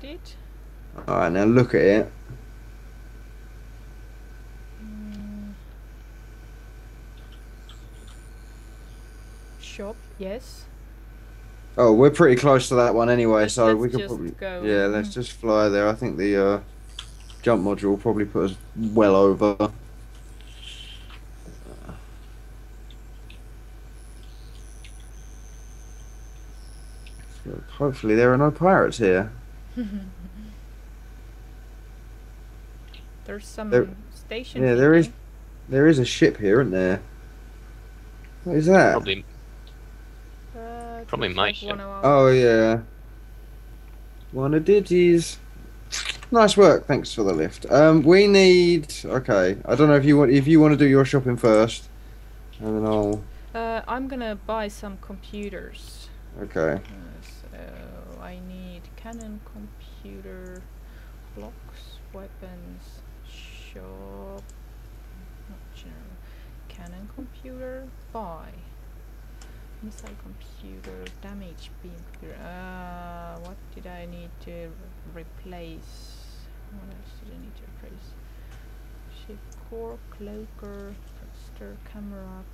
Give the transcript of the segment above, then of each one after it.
Did? Alright, now look at it. Mm. Shop, yes. Oh, we're pretty close to that one anyway, so let's we could probably. go. Yeah, let's just fly there. I think the uh, jump module will probably put us well over. Hopefully there are no pirates here. There's some There- station. yeah, there is. There is a ship here, isn't there? What is that? Probably Uh, Probably my like ship. Oh yeah. One of Digi's. Nice work. Thanks for the lift. Um, we need. Okay. I don't know if you want if you want to do your shopping first, and then I'll. Uh, I'm gonna buy some computers. Okay. Uh, so I need Cannon computer, blocks, weapons, shop, not general, Cannon computer, buy, missile computer, damage beam computer. Uh, what did I need to replace? What else did I need to replace? Ship core, cloaker, thruster, camera,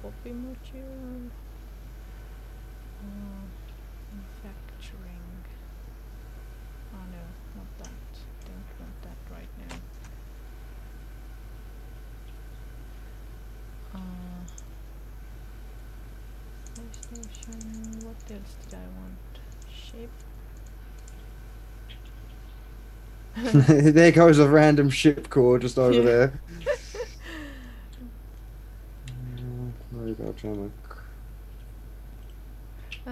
copy module. Uh, manufacturing. Oh no, not that. Don't want that right now. Uh, PlayStation. What else did I want? Shape. there goes a random ship core just over Yeah. there. Uh,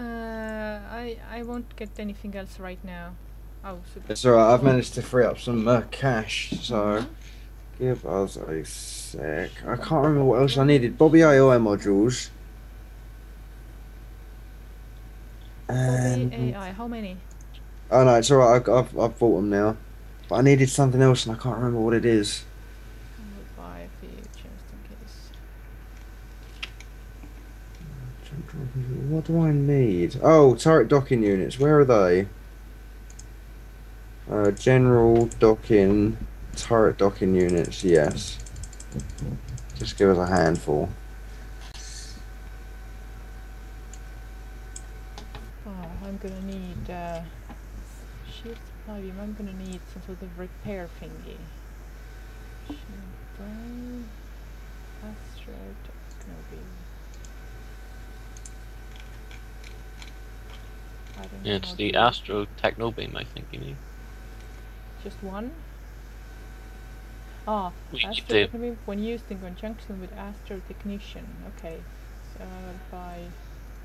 I I won't get anything else right now. Oh, super. It's alright. I've managed to free up some uh, cash, so give us a sec. I can't remember what else I needed. Bobby AI modules. And Bobby AI. How many? Oh no, it's alright. I've, I've I've bought them now, but I needed something else and I can't remember what it is. I will buy a few just in case. What do I need? Oh, turret docking units. Where are they? Uh, general docking, turret docking units. Yes. Just give us a handful. Oh, I'm gonna need uh, shield supply beam. I'm gonna need some sort of repair thingy. Shield brain, Astro Technobeam. I yeah, it's the Astro Techno Beam. I think you need. Just one. Ah, Astro the when used in conjunction with Astro Technician. Okay, so I'll buy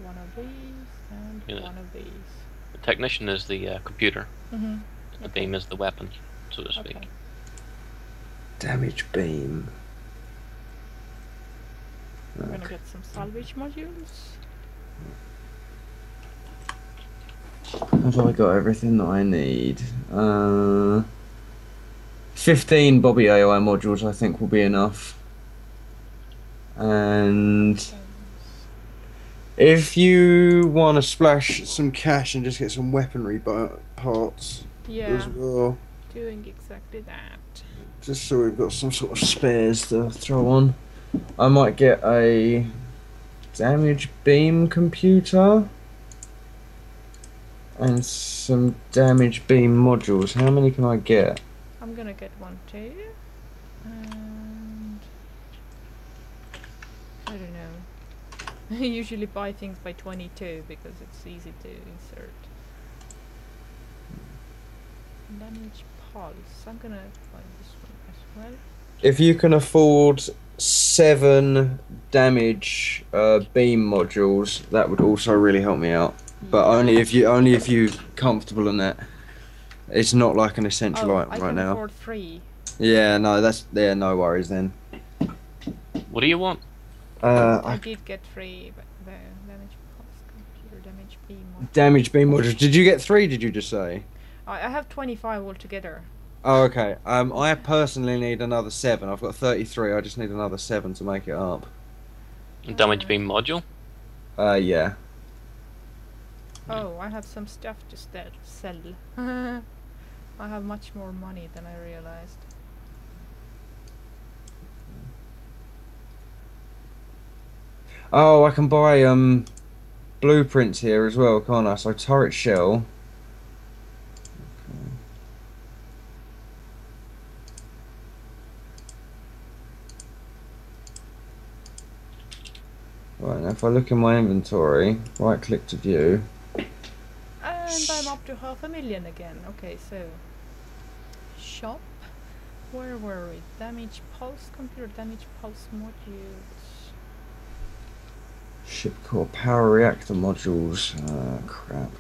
one of these and Yeah. one of these. the technician is the uh, computer. Mm-hmm. The Okay. beam is the weapon, so to speak. Okay. Damage beam. I'm gonna get some salvage modules. Have I got everything that I need? Uh, 15 Bobby AI modules I think will be enough. And if you want to splash some cash and just get some weaponry parts yeah, as well, doing exactly that. just so we've got some sort of spares to throw on, I might get a damage beam computer and some damage beam modules. How many can I get? I'm gonna get one too. And I don't know. I usually buy things by 22 because it's easy to insert. Damage pulse. I'm gonna buy this one as well. If you can afford seven damage uh, beam modules, that would also really help me out. But only if you only if you comfortable in that. It's not like an essential oh, item I right can now. afford three. Yeah, no, that's yeah, no worries then. What do you want? Uh, I I, did get three, but the damage pulse, computer damage beam one. damage beam modules. Did you get three? Did you just say? I, I have 25 altogether. Oh, okay. Um, I personally need another seven. I've got thirty-three. I just need another seven to make it up. Damage beam module. Uh, yeah. Oh, I have some stuff to sell. I have much more money than I realized. Oh, I can buy um blueprints here as well, can't I? So turret shell. Right, now if I look in my inventory, right click to view. And I'm up to half a million again. Okay, so shop. Where were we? Damage pulse computer damage pulse modules. Ship core power reactor modules. Ah, crap.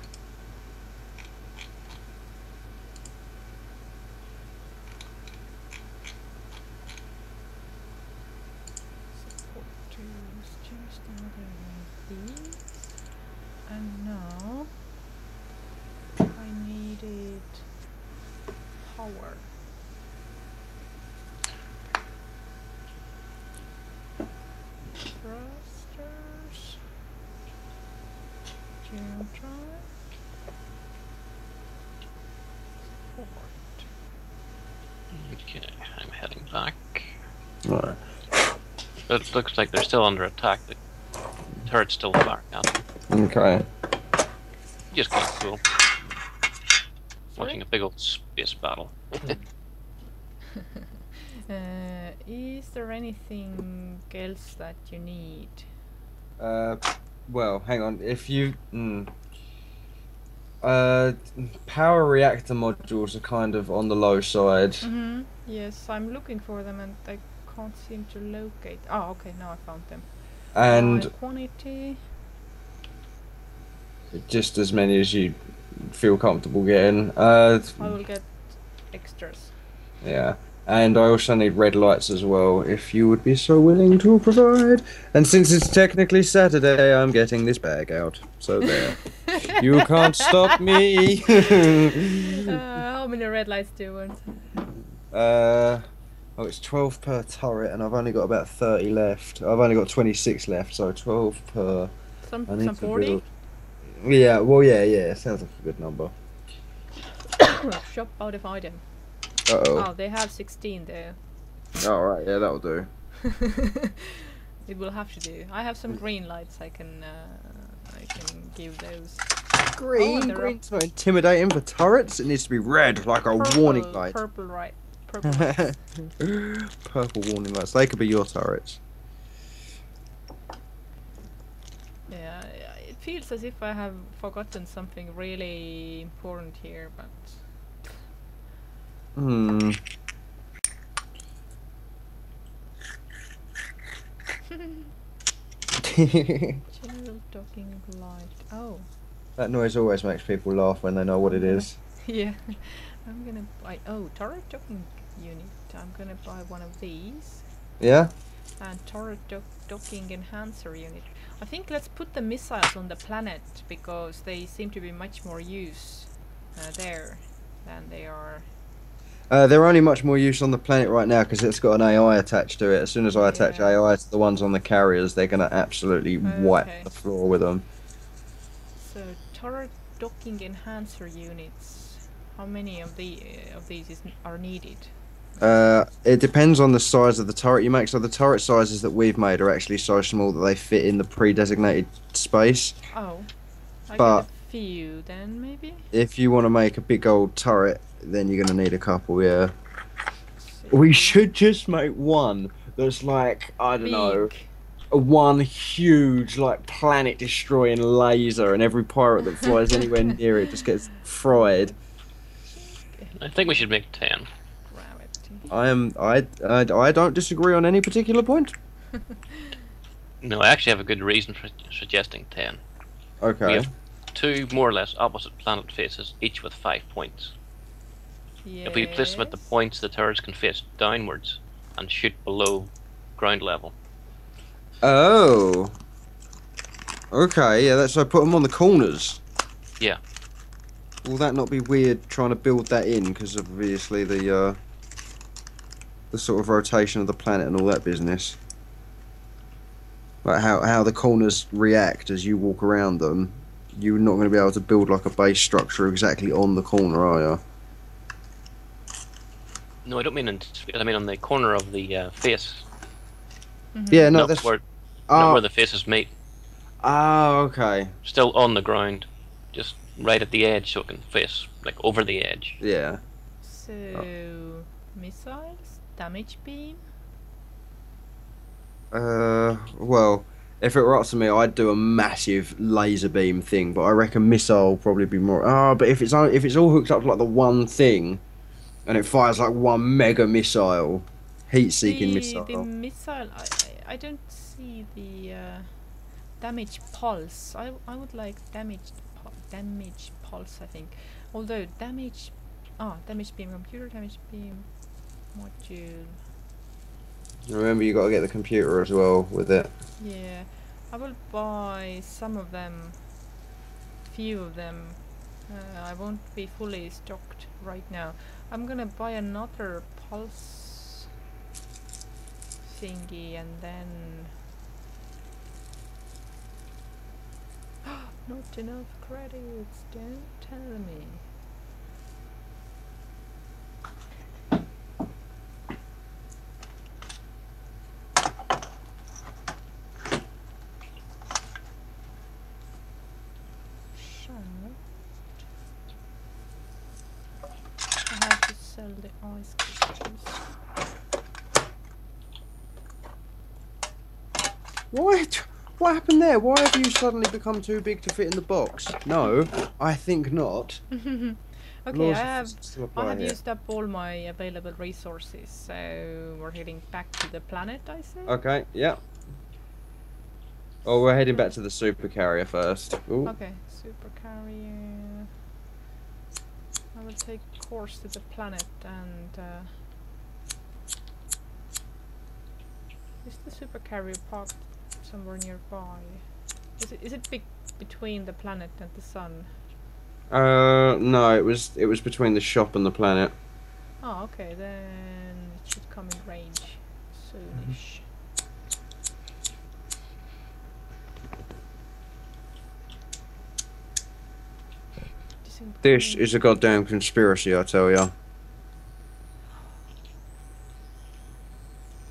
Support tools, just another one of these. And now I needed power. Thrusters. Jump drive. Support. Okay, I'm heading back. Right. It looks like they're still under attack. The turret's still firing at them. Okay. Just quite cool. Watching a big old space battle. Hmm. Uh, is there anything else that you need? Uh, well, hang on. If you, mm, uh, power reactor modules are kind of on the low side. Mm-hmm. Yes, I'm looking for them and I can't seem to locate. Oh, okay, now I found them. and Uh, quantity. just as many as you feel comfortable getting. Uh, I will get extras. yeah. And I also need red lights as well, if you would be so willing to provide. And since it's technically Saturday, I'm getting this bag out. So there. you can't stop me. uh, how many red lights do you want? uh, oh, it's 12 per turret, and I've only got about 30 left. I've only got 26 left, so 12 per. Some, I need some 40? build. Yeah, well, yeah, yeah, sounds like a good number. Shop out of item. Uh oh. Oh, they have 16 there. Alright, yeah, that'll do. it will have to do. I have some green lights I can uh, I can give those. Green, they're green's not intimidating for turrets. It needs to be red, like a warning light. Purple right. Purple. Purple warning lights. They could be your turrets. Yeah, yeah, it feels as if I have forgotten something really important here, but Hmm. general docking light. Oh, that noise always makes people laugh when they know what it is. yeah. I'm gonna buy. Oh, turret docking unit. I'm gonna buy one of these. Yeah? And turret dock docking enhancer unit. I think let's put the missiles on the planet because they seem to be much more use uh, there than they are. Uh, they're only much more use on the planet right now because it's got an AI attached to it. As soon as I attach Yeah. AI to the ones on the carriers, they're going to absolutely wipe Okay. the floor with them. So turret docking enhancer units. How many of the uh, of these is, are needed? Uh, it depends on the size of the turret you make. So the turret sizes that we've made are actually so small that they fit in the pre-designated space. Oh, I But- few then maybe. If you want to make a big old turret, then you're going to need a couple. Yeah. We should just make one that's like I don't know, big. a one huge like planet destroying laser, and every pirate that flies anywhere near it just gets fried. I think we should make 10. Gravity. I am I I, I don't disagree on any particular point. No, I actually have a good reason for suggesting 10. Okay. Have Two more or less opposite planet faces, each with 5 points. If we place them at the points, the turrets can face downwards and shoot below ground level. Oh. Okay, yeah, that's so put them on the corners. Yeah. Will that not be weird trying to build that in because obviously the uh the sort of rotation of the planet and all that business? Like how how the corners react as you walk around them. You're not going to be able to build like a base structure exactly on the corner, are you? No, I don't mean in space. I mean on the corner of the uh, face. Mhm. Yeah, no, not that's where, not ah, where the faces meet. ah, okay, Still on the ground, just right at the edge, so it can face like over the edge. yeah. So, missiles, damage beam. Uh, well, if it were up to me, I'd do a massive laser beam thing, but I reckon missile will probably be more. Ah, but if it's if it's all hooked up to like the one thing, and it fires like one mega missile, heat-seeking the, missile. The missile, I, I, don't see the uh, damage pulse. I, I would like damage damage pulse. I think, although damage, ah, damage beam computer damage beam module. Remember, you got to get the computer as well with it. Yeah, I will buy some of them, few of them. Uh, I won't be fully stocked right now. I'm gonna buy another pulse thingy and then. Not enough credits, don't tell me. Shaft. I have to ice crystals. What? What happened there? Why have you suddenly become too big to fit in the box? No, I think not. okay, Laws I have I have here. used up all my available resources, so we're heading back to the planet, I say? Okay, yeah. Oh, we're heading back to the super carrier first. Ooh. Okay, super carrier. I will take course to the planet and. Uh, is the super carrier parked somewhere nearby? Is it is it big between the planet and the sun? Uh, no, it was it was between the shop and the planet. Oh, okay, then it should come in range soonish. This is a goddamn conspiracy, I tell ya.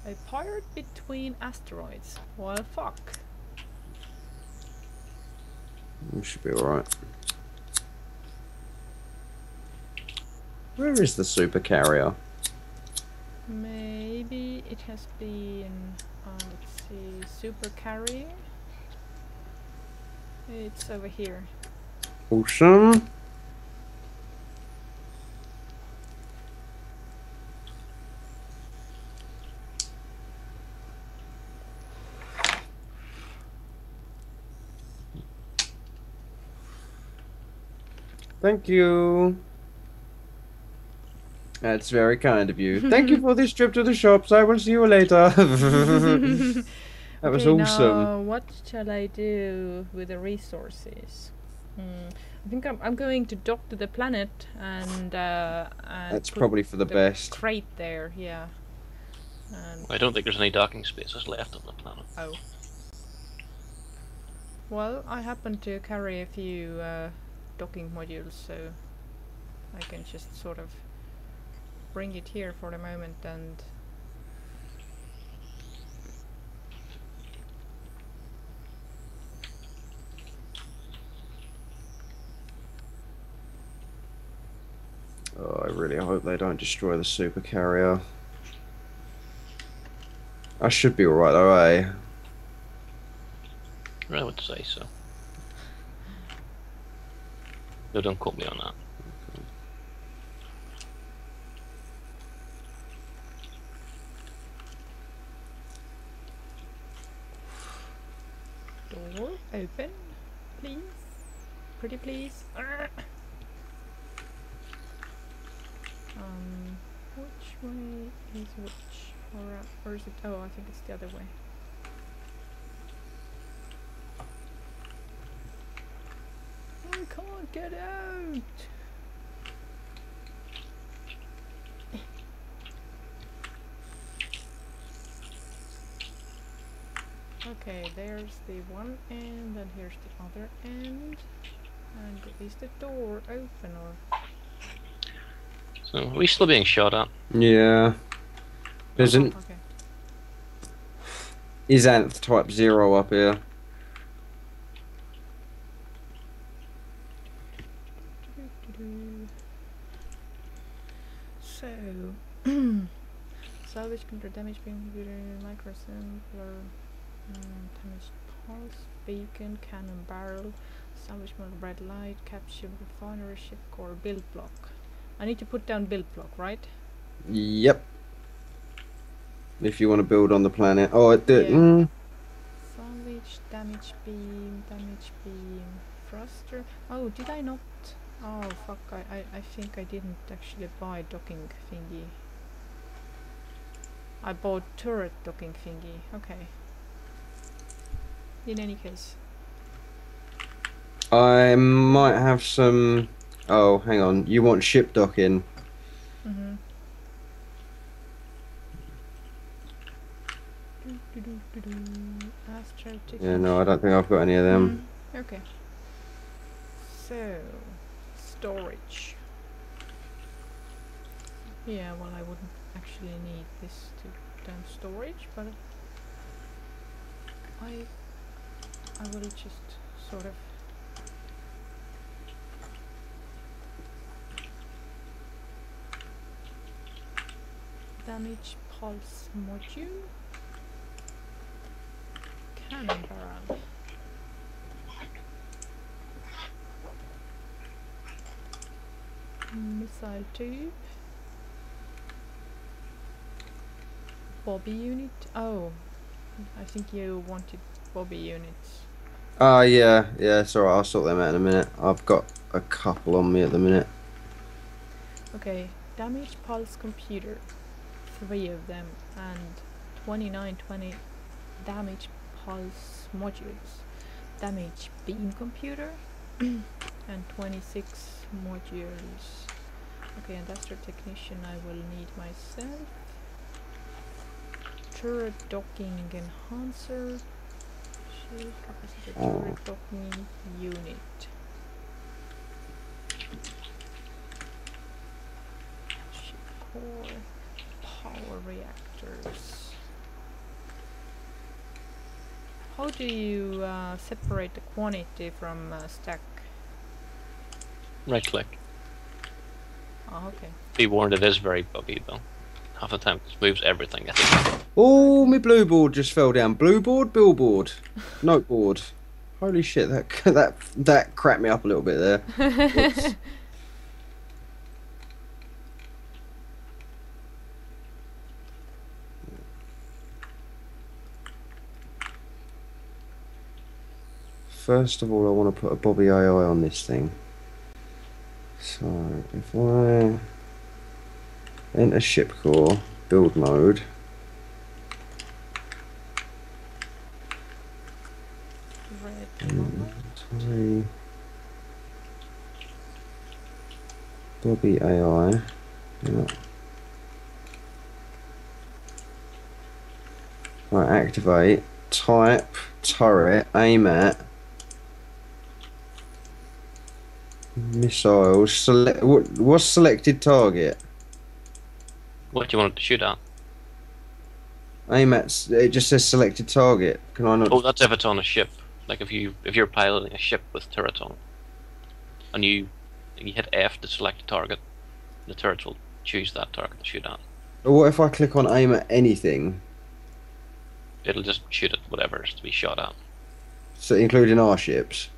A pirate between asteroids. Well, fuck. We should be alright. Where is the super carrier? Maybe it has been. Uh, let's see. Super carrier. It's over here. Awesome. Thank you. That's very kind of you. Thank you for this trip to the shops. I will see you later. that was okay, awesome. Now, what shall I do with the resources? Hmm, I think I'm, I'm going to dock to the planet and. Uh, and That's probably for the best. Crate there, yeah. And I don't think there's any docking spaces left on the planet. Oh. Well, I happen to carry a few uh, docking module so I can just sort of bring it here for the moment and Oh, I really hope they don't destroy the super carrier. I should be alright though, eh? I would say so. Don't quote me on that. door open, please. Pretty please. Um, which way is which? Or, or is it? Oh, I think it's the other way. I can't get out. Okay, there's the one end, and here's the other end. And is the door open or? So are we still being shot at? Yeah. There's an Okay. Isanth type zero up here. So, salvage counter damage beam computer microsampler, mm, damage pulse, beacon, cannon barrel, salvage mode red light, capsule refinery ship core, build block. I need to put down build block, right? Yep. If you want to build on the planet. Oh, it did. Yeah. Mm, Salvage, damage beam, damage beam, thruster. Oh, did I not? Oh, fuck, I, I, I think I didn't actually buy docking thingy. I bought turret docking thingy, okay. In any case. I might have some. Oh, hang on. You want ship docking? Mm-hmm. Yeah, no, I don't think I've got any of them. Mm, Okay. So, storage. Yeah, well, I wouldn't actually need this to damn storage, but I, I will just sort of. Damage pulse module. Cannon barrel. Missile tube. Bobby unit. Oh, I think you wanted Bobby units. Ah, yeah, yeah. sorry. I'll sort them out in a minute. I've got a couple on me at the minute. Okay, damage pulse computer. Three of them, and 2920 damage pulse modules. Damage beam computer, and 26 modules. Okay, industrial technician I will need myself. Turret docking enhancer. Shield capacitor Oh. turret docking unit. Ship core, power reactors. How do you uh, separate the quantity from uh, stack? Right click. Oh, okay. Be warned, it is very buggy though. Half the time it moves everything. I think. Oh, my blue board just fell down. Blue board, billboard, note board. Holy shit! That that that cracked me up a little bit there. First of all, I want to put a Bobby AI on this thing. So if I enter ship core build mode. Bobby AI. Yeah. Right, activate. Type, turret, aim at. Missiles. Select. What, what's selected target? What do you want to shoot at? Aim at. It just says selected target. Can I not? Oh, that's if it's on a ship. Like if you if you're piloting a ship with turrets on, and you you hit F to select a target, the turrets will choose that target to shoot at. Or what if I click on aim at anything? It'll just shoot at whatever is to be shot at. So including our ships.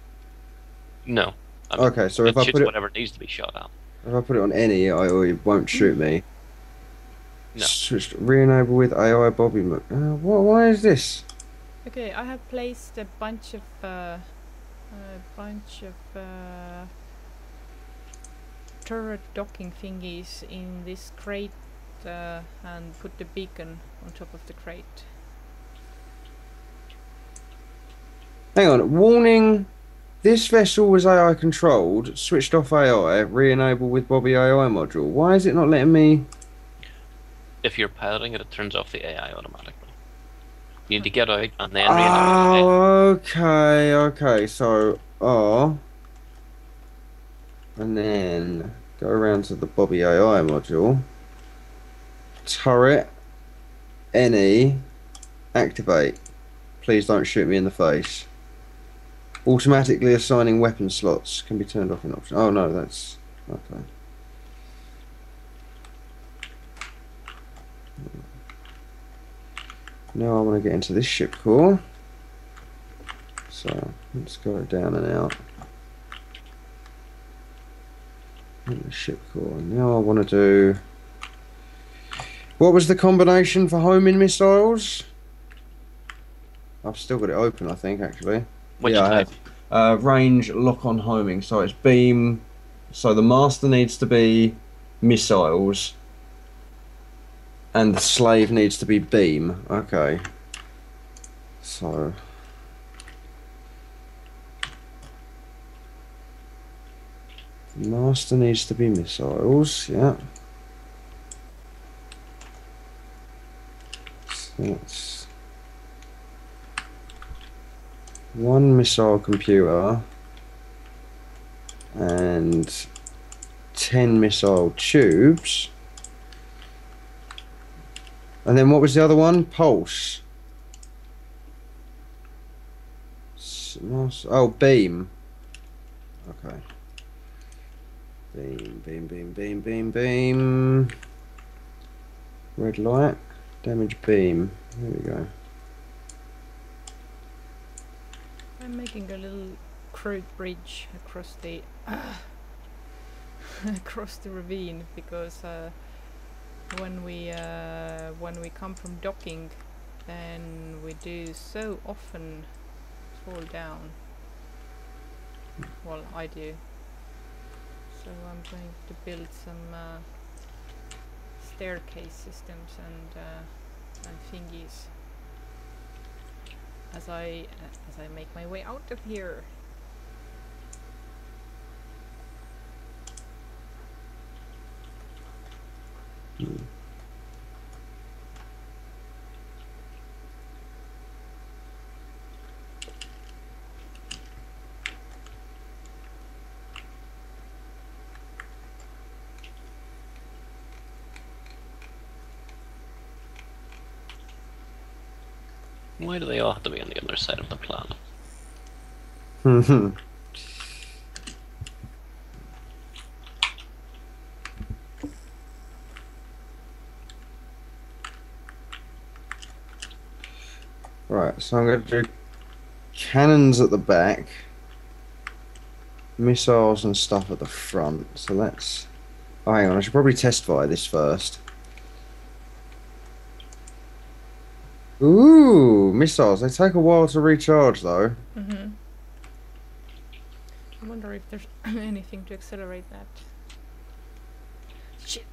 No. I mean, Okay, so it if I put it whatever needs to be shot at. If I put it on any, I it won't shoot me. No. Switched re-enable with AI Bobby. Mo- Uh, what? Why is this? Okay, I have placed a bunch of uh, a bunch of uh, turret docking thingies in this crate uh, and put the beacon on top of the crate. Hang on. Warning. This vessel was AI controlled. Switched off AI. Re-enable with Bobby AI module. Why is it not letting me? If you're piloting it, it turns off the AI automatically. You need to get out and then. Oh, okay, okay. So, oh, And then go around to the Bobby AI module. Turret. Any. Activate. Please don't shoot me in the face. Automatically assigning weapon slots can be turned off in option. Oh no, that's okay. Now I want to get into this ship core. So let's go down and out. In the ship core. Now I want to do. What was the combination for homing missiles? I've still got it open, I think, actually. Yeah, I have. Uh, range, lock on homing. So it's beam. So the master needs to be missiles. And the slave needs to be beam. Okay. So. The master needs to be missiles, yeah. So that's one missile computer and 10 missile tubes. And then what was the other one? Pulse. Oh, beam. Okay. Beam, beam, beam, beam, beam, beam. Red light. Damage beam. There we go. I'm making a little crude bridge across the across the ravine because uh, when we uh, when we come from docking, then we do so often fall down. Well, I do. So I'm going to build some uh, staircase systems and uh, and thingies as I as I make my way out of here. Hmm. Why do they all have to be on the other side of the planet? Mm-hmm. Right, so I'm going to do cannons at the back, missiles and stuff at the front. So let's. Oh, hang on, I should probably test fire this first. Ooh, missiles. They take a while to recharge though. Mm-hmm. I wonder if there's anything to accelerate that. Shit.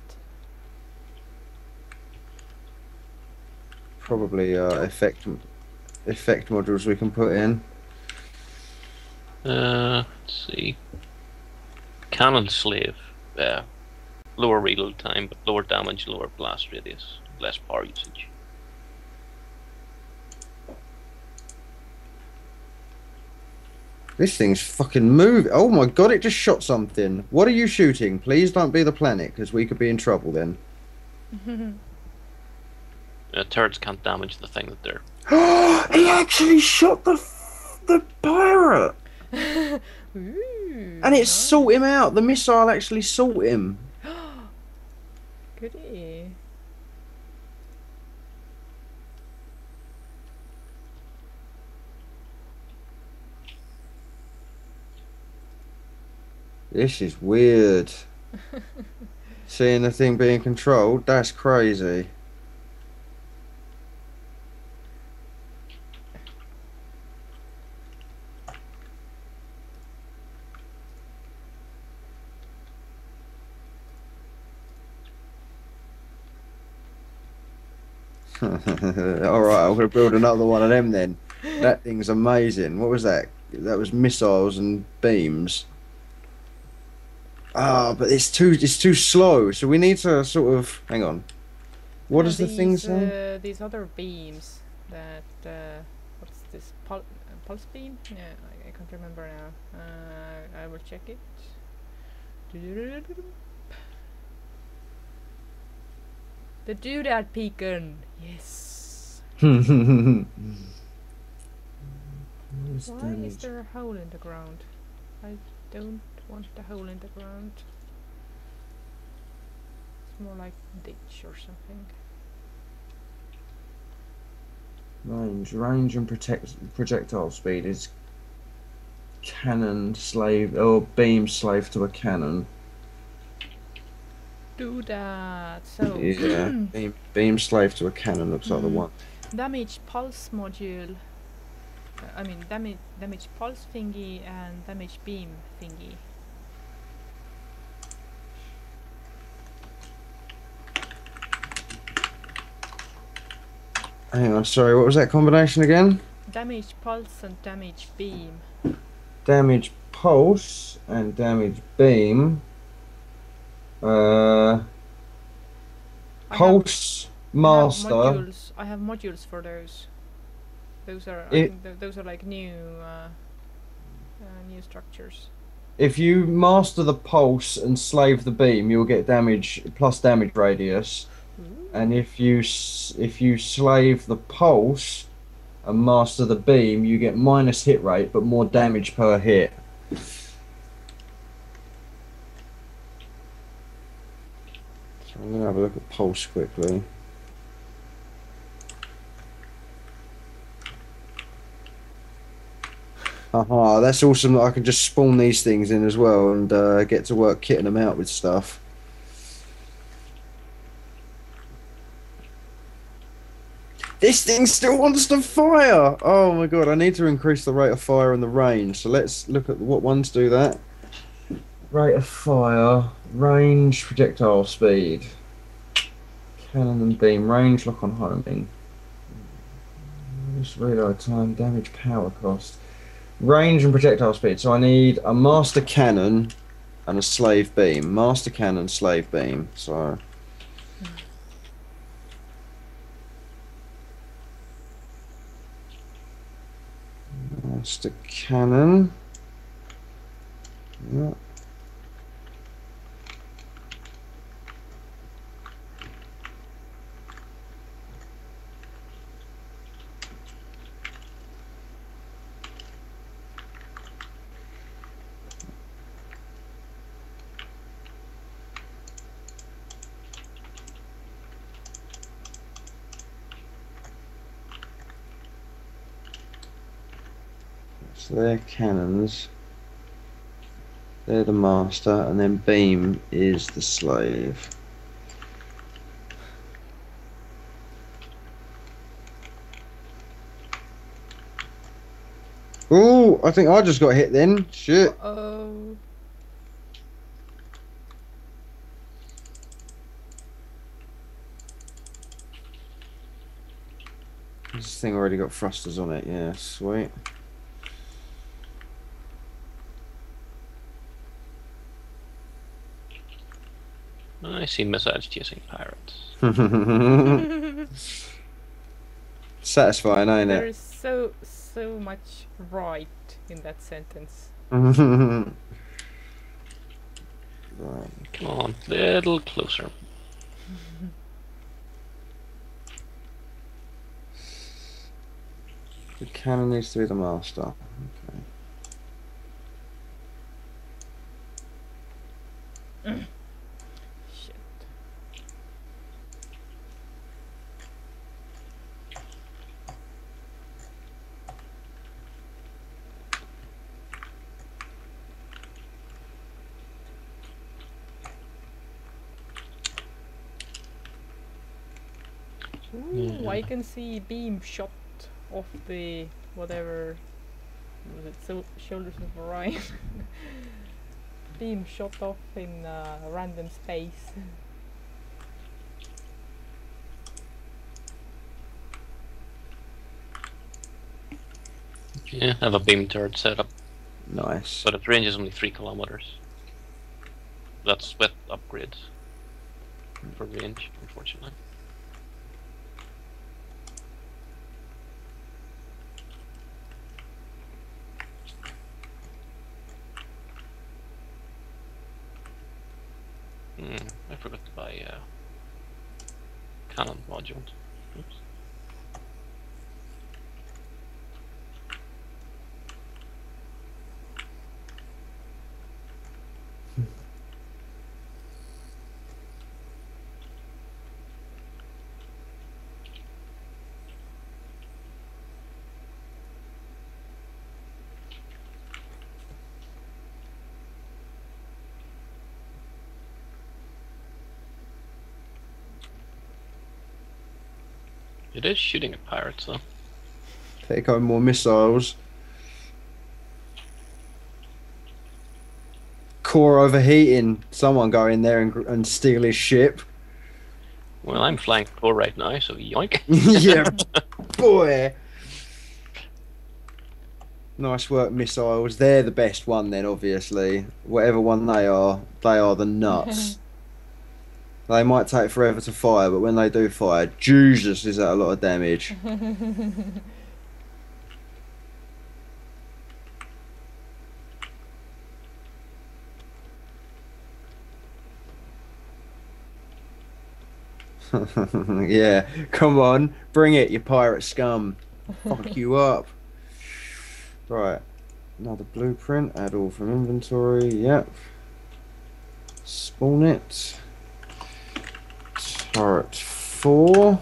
Probably uh, effect effect modules we can put in. Uh, let's see. Cannon slave. Uh, lower reload time, but lower damage, lower blast radius, less power usage. This thing's fucking moving. Oh my god, it just shot something. What are you shooting? Please don't be the planet, because we could be in trouble then. Uh, turrets can't damage the thing that they're. he actually shot the f- the pirate, Ooh, and it nice. sought him out. The missile actually sought him. Goody. This is weird. Seeing the thing being controlled, that's crazy. Alright, I'm gonna build another one of them then. That thing's amazing. What was that? That was missiles and beams. Ah, but it's too it's too slow. So we need to sort of hang on. What Uh, the thing these, say? Uh, these other beams that uh, what's this pul- uh, pulse beam? Yeah, I, I can't remember now. Uh, I will check it. The doodad pecan. Yes. Why is there a hole in the ground? I don't want the hole in the ground. It's more like ditch or something. Range, range and protect projectile speed is cannon slave or beam slave to a cannon. Do that. So Yeah, beam, beam slave to a cannon looks like the Mhm. one. damage pulse module. I mean damage damage pulse thingy and damage beam thingy. Hang on, sorry, what was that combination again? Damage pulse and damage beam. Damage pulse and damage beam. Uh, I have- pulse I have master. modules. I have modules for those. Those are I It- think th- those are like new uh, uh, new structures. If you master the pulse and slave the beam, you'll get damage plus damage radius. And if you if you slave the pulse and master the beam, you get minus hit rate but more damage per hit. So I'm gonna have a look at pulse quickly. Aha, that's awesome that I can just spawn these things in as well and uh, get to work kitting them out with stuff. This thing still wants to fire! Oh my god, I need to increase the rate of fire and the range. So let's look at what ones do that. Rate of fire, range, projectile speed. Cannon and beam, range, lock on homing. Just reload time, damage, power cost. Range and projectile speed. So I need a master cannon and a slave beam. Master cannon, slave beam. So. Master cannon. Yeah. So they're cannons. They're the master, and then beam is the slave. Oh, I think I just got hit then. Shit. Oh. This thing already got thrusters on it. Yeah, sweet. I see missiles chasing pirates. Satisfying, ain't There There is so so much right in that sentence. right. Come on, a little closer. The cannon needs to be the master. Okay. Shit. Ooh, I can see beam shot off the whatever was it so shoulders of Orion. beam shot off in uh, random space. Yeah, I have a beam turret set up, Nice. but its range is only three kilometers. That's with upgrades for range, unfortunately. by uh, cannon modules. Oops. It is shooting at pirates, though. Take on more missiles. Core overheating. Someone go in there and, and steal his ship. Well, I'm flying core right now, so yoink. yeah, boy. Nice work, missiles. They're the best one, then, obviously. Whatever one they are, they are the nuts. they might take forever to fire, but when they do fire, Jesus, is that a lot of damage. yeah, come on, bring it, you pirate scum. Fuck you up. Right, another blueprint, add all from inventory, yep. Spawn it. Turret 4.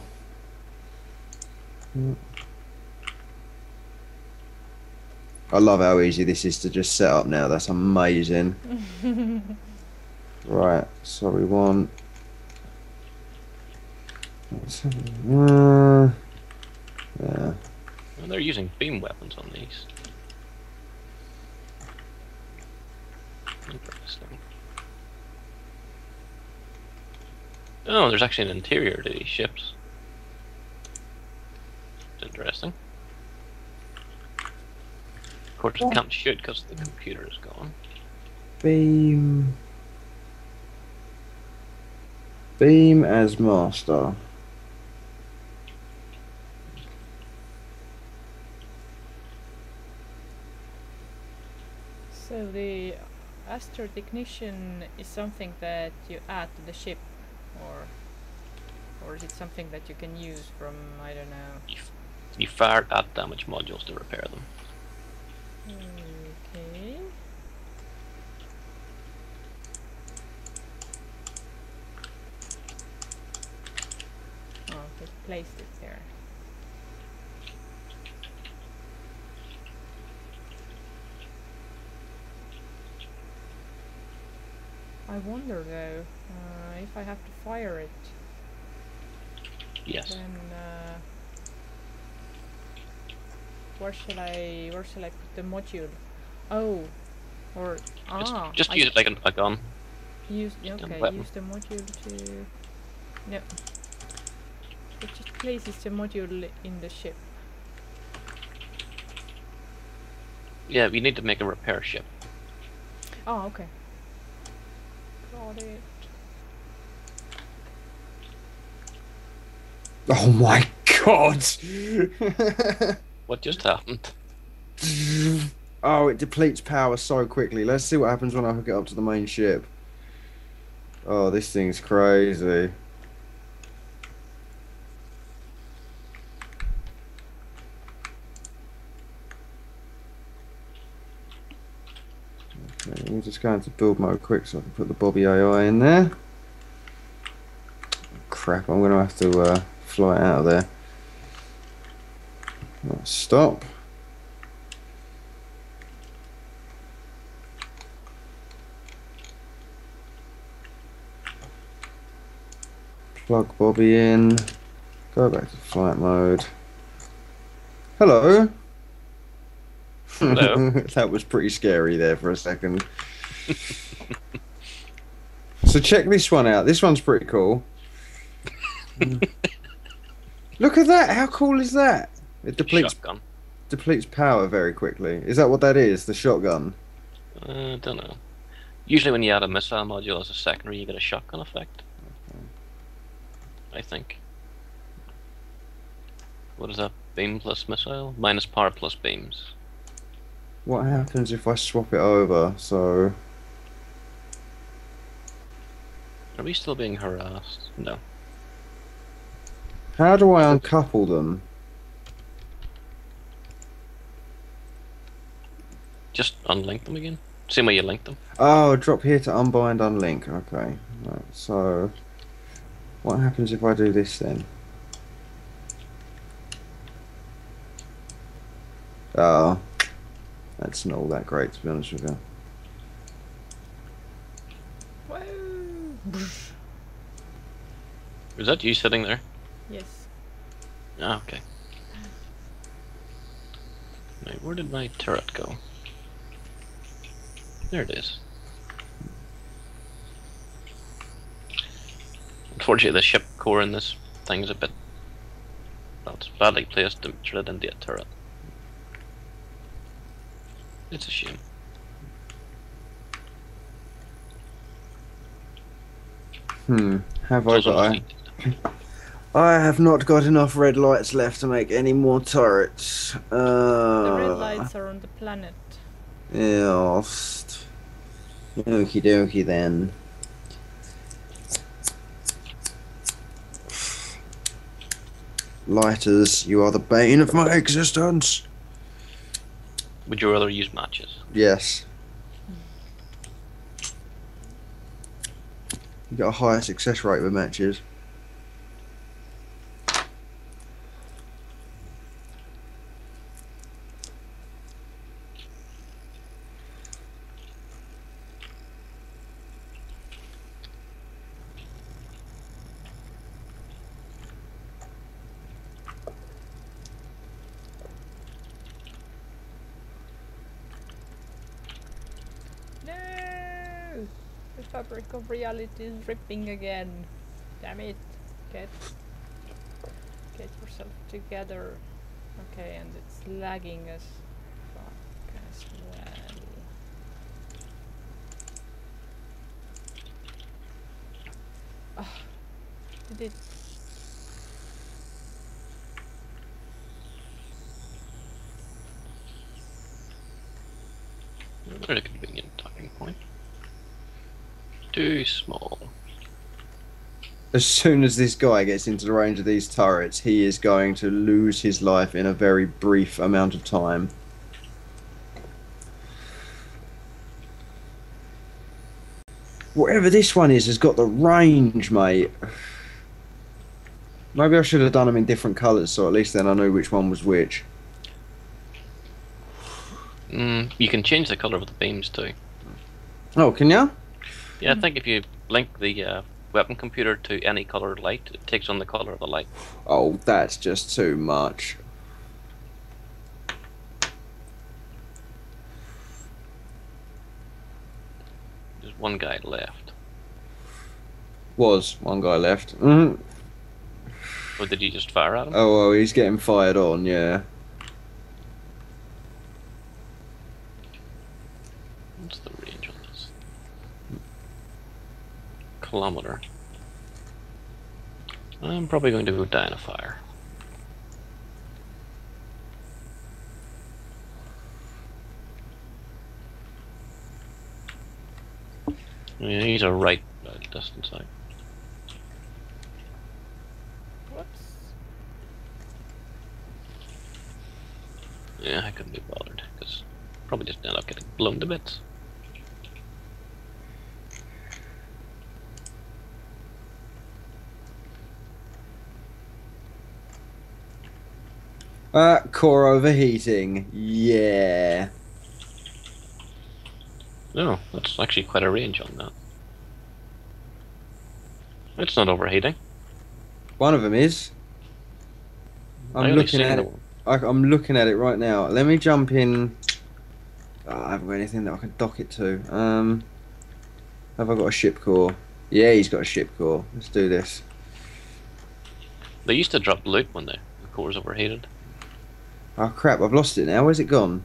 Hmm. I love how easy this is to just set up now, that's amazing. Right, so we want Let's have a- uh, yeah. Well, they're using beam weapons on these. Interesting. Oh, there's actually an interior to these ships. It's interesting. Of course, it can't shoot because the computer is gone. Beam. Beam as master. So the astro technician is something that you add to the ship, or or is it something that you can use from I don't know. You, you fire at damage modules to repair them. Okay. Oh, they placed it there. I wonder though, uh, if I have to fire it, Yes. then uh, where shall I where shall I put the module? Oh, or ah, just I use it like an, a gun. use okay. Use the module to no. It just places the module in the ship. Yeah, we need to make a repair ship. Oh, okay. Got it. Oh my god! What just happened? oh, it depletes power so quickly. Let's see what happens when I hook it up to the main ship. Oh, this thing's crazy. Okay, me just going to build mode quick so I can put the Bobby AI in there. Crap, I'm gonna have to uh, fly out of there. Right, stop. Plug Bobby in. Go back to flight mode. Hello. Hello. that was pretty scary there for a second. so check this one out. This one's pretty cool. Look at that. How cool is that? It depletes Shotgun. depletes power very quickly. Is that what that is? The shotgun. Uh, don't know. Usually, when you add a missile module as a secondary, you get a shotgun effect. I think. What is that? Beam plus missile? Minus power plus beams. What happens if I swap it over? So Are we still being harassed? No. How do I uncouple them? Just unlink them again. Same way you link them. Oh, drop here to unbind, unlink. Okay. Right, so, what happens if I do this then? Oh, that's not all that great to be honest with you. Whoa! Was that you sitting there? Yes. Ah, okay. Now, where did my turret go? There it is. Unfortunately, the ship core in this thing is a bit. Well, it's badly placed to turn it into a turret. It's a shame. Hmm. Have I Doesn't got? really- I have not got enough red lights left to make any more turrets. Uh, The red lights are on the planet. Yes. Okie dokie then. Lighters, you are the bane of my existence. Would you rather use matches? Yes. You got a higher success rate with matches. No! The fabric of reality is ripping again. Damn it. Get get yourself together. Okay, and it's lagging as fuck as well. Ah, did it Very convenient docking point. Too small. As soon as this guy gets into the range of these turrets, he is going to lose his life in a very brief amount of time. Whatever this one is has got the range, mate. Maybe I should have done them in different colours, so at least then I knew which one was which. Mm, you can change the color of the beams too. Oh, can ya? Yeah, I think if you link the uh, weapon computer to any colored light, it takes on the color of the light. Oh, that's just too much. There's one guy left. Was one guy left? Mm. Or did you just fire at him? Oh, well, he's getting fired on, yeah. What's the range on this? Kilometer. I'm probably going to go die in a fire. Yeah, he's a right uh, distance. Yeah, I couldn't be bothered because probably just end up getting blown to bits. Uh, core overheating. Yeah. No, that's actually quite a range on that. It's not overheating. One of them is. I'm looking at it. one. I, I'm looking at it right now. Let me jump in. Oh, I haven't got anything that I can dock it to. Um, have I got a ship core? Yeah, he's got a ship core. Let's do this. They used to drop loot when the, the core's overheated. Oh crap! I've lost it now. Where's it gone?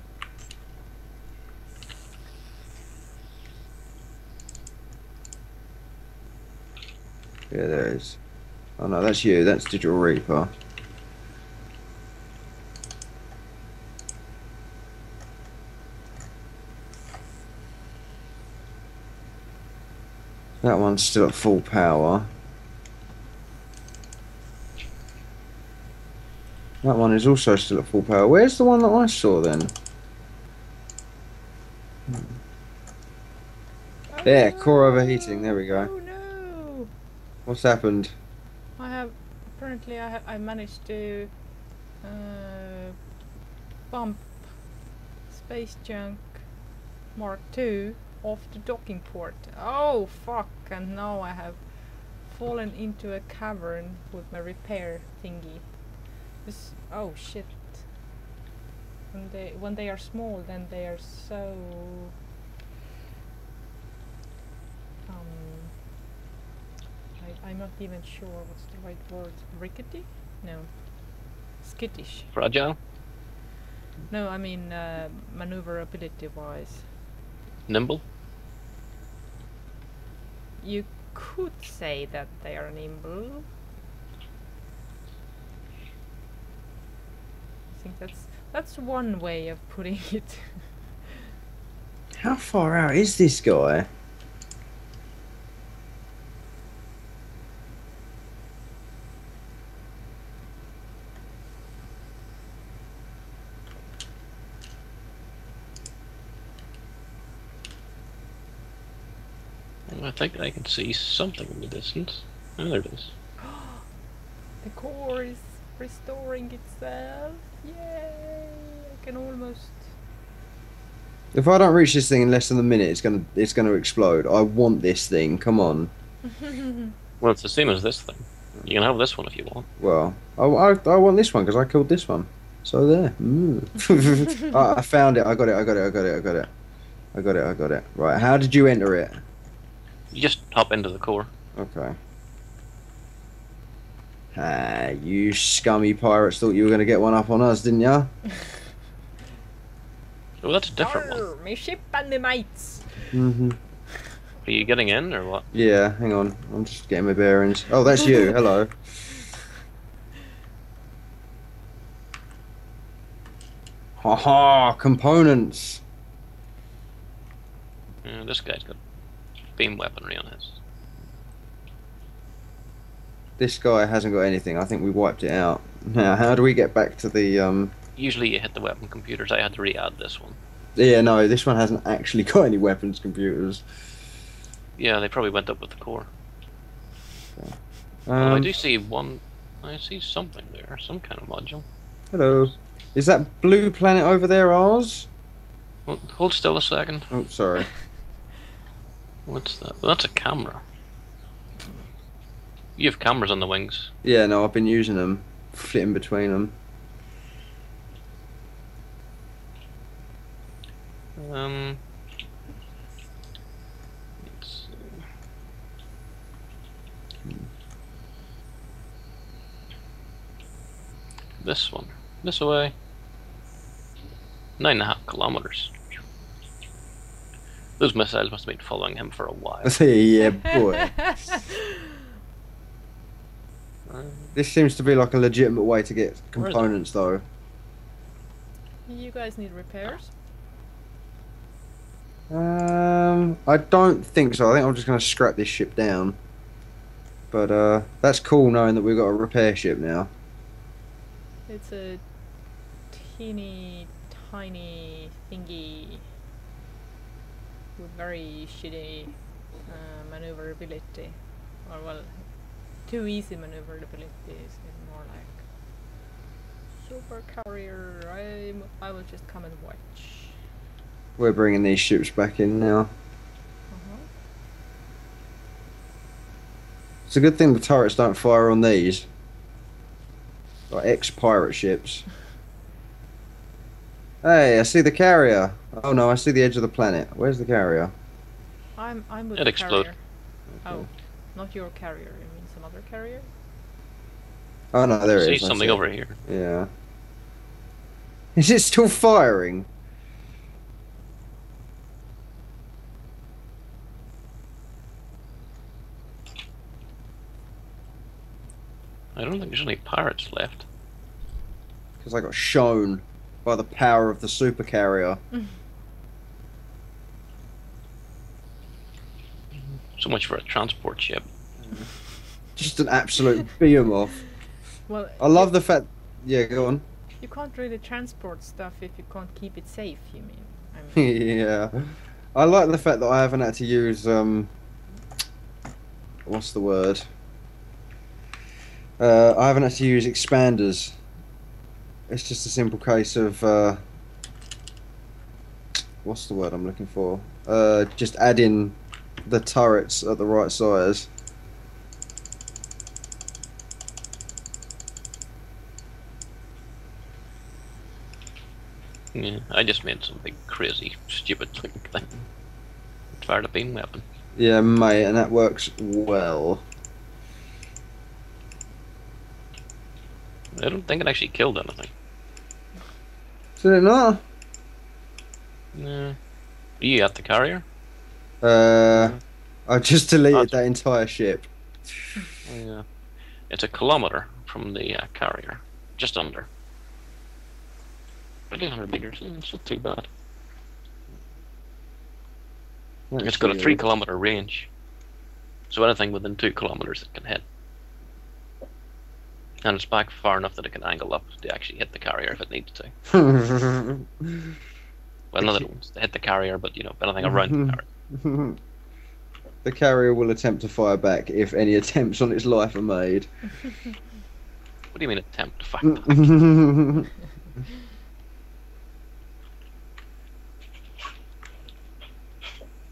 Yeah, there it is. Oh no, that's you. That's Digital Reaper. That one's still at full power. That one is also still at full power. Where's the one that I saw then? There, core overheating, there we go. Oh no! What's happened? I have apparently I ha- I managed to uh, bump space junk Mark II off the docking port. Oh fuck! And now I have fallen into a cavern with my repair thingy. This oh shit. When they when they are small, then they are so. Um, I, I'm not even sure what's the right word. Rickety? No. Skittish. Fragile, No, I mean uh, maneuverability wise. nimble. You could say that they are nimble. I think that's that's one way of putting it. How far out is this guy? I think I can see something in the distance. Oh, there it is. the core is restoring itself. Yay! I can almost. If I don't reach this thing in less than a minute, it's gonna it's gonna explode. I want this thing. Come on. Well, it's the same as this thing. You can have this one if you want. Well, I, I, I want this one because I killed this one. So there. Mm. I, I found it. I got it. I got it. I got it. I got it. I got it. I got it. Right. How did you enter it? You just hop into the core. Okay. Ah, you scummy pirates thought you were gonna get one up on us, didn't ya? Oh, that's a different one. Arr, me ship and me mates. Mm-hmm. Are you getting in or what? Yeah. Hang on. I'm just getting my bearings. Oh, that's you. Hello. Ha ha! Components. Yeah, this guy's got beam weaponry on his. This guy hasn't got anything. I think we wiped it out. Now, how do we get back to the um? Usually you hit the weapon computers. I had to re-add this one. Yeah, no, this one hasn't actually got any weapons computers. Yeah, they probably went up with the core. Oh, I Um, do see one. I see something there, some kind of module. hello. Is that blue planet over there ours? Well, hold still a second. Oh, sorry. What's that? Well, that's a camera. You have cameras on the wings. Yeah, no, I've been using them, flitting between them. Um. let's see. This one. This way. Nine and a half kilometers. Those missiles must have been following him for a while. yeah, boy. Uh, This seems to be like a legitimate way to get Where is it? components, though. You guys need repairs. Um, I don't think so. I think I'm just going to scrap this ship down. But uh, that's cool knowing that we've got a repair ship now. It's a teeny tiny thingy with very shitty uh, maneuverability. Or, well, too easy maneuverability is more like super carrier. I, I will just come and watch. We're bringing these ships back in now. Uh-huh. It's a good thing the turrets don't fire on these. Like ex-pirate ships. Hey, I see the carrier. Oh no, I see the edge of the planet. Where's the carrier? I'm, I'm with It the explode. carrier. Oh, not your carrier. You mean some other carrier? Oh no, there it see is. I something see over here. Yeah. Is it still firing? I don't think there's any pirates left. Because I got shown by the power of the super carrier. So So much for a transport ship. Mm. Just an absolute behemoth. Well, I love the fact. Yeah, go on. you can't really transport stuff if you can't keep it safe. You mean? I mean, yeah, I like the fact that I haven't had to use um. What's the word? Uh, I haven't had to use expanders. It's just a simple case of uh. What's the word I'm looking for? Uh, just adding the turrets at the right size. Yeah, I just made some big crazy stupid looking thing. Fired a beam weapon. Yeah, mate, and that works well. I don't think it actually killed anything. Did it not? No. Are you at the carrier? Uh, I just deleted That's- that entire ship. Yeah. It's a kilometer from the uh, carrier. Just under. 1,500 meters. mm, It's not too bad. It's got a three kilometer range. So anything within two kilometers it can hit. And it's back far enough that it can angle up to actually hit the carrier if it needs to. Well, not that it wants to hit the carrier, but you know, anything around the carrier. the carrier will attempt to fire back if any attempts on its life are made. What do you mean attempt to Mm. back?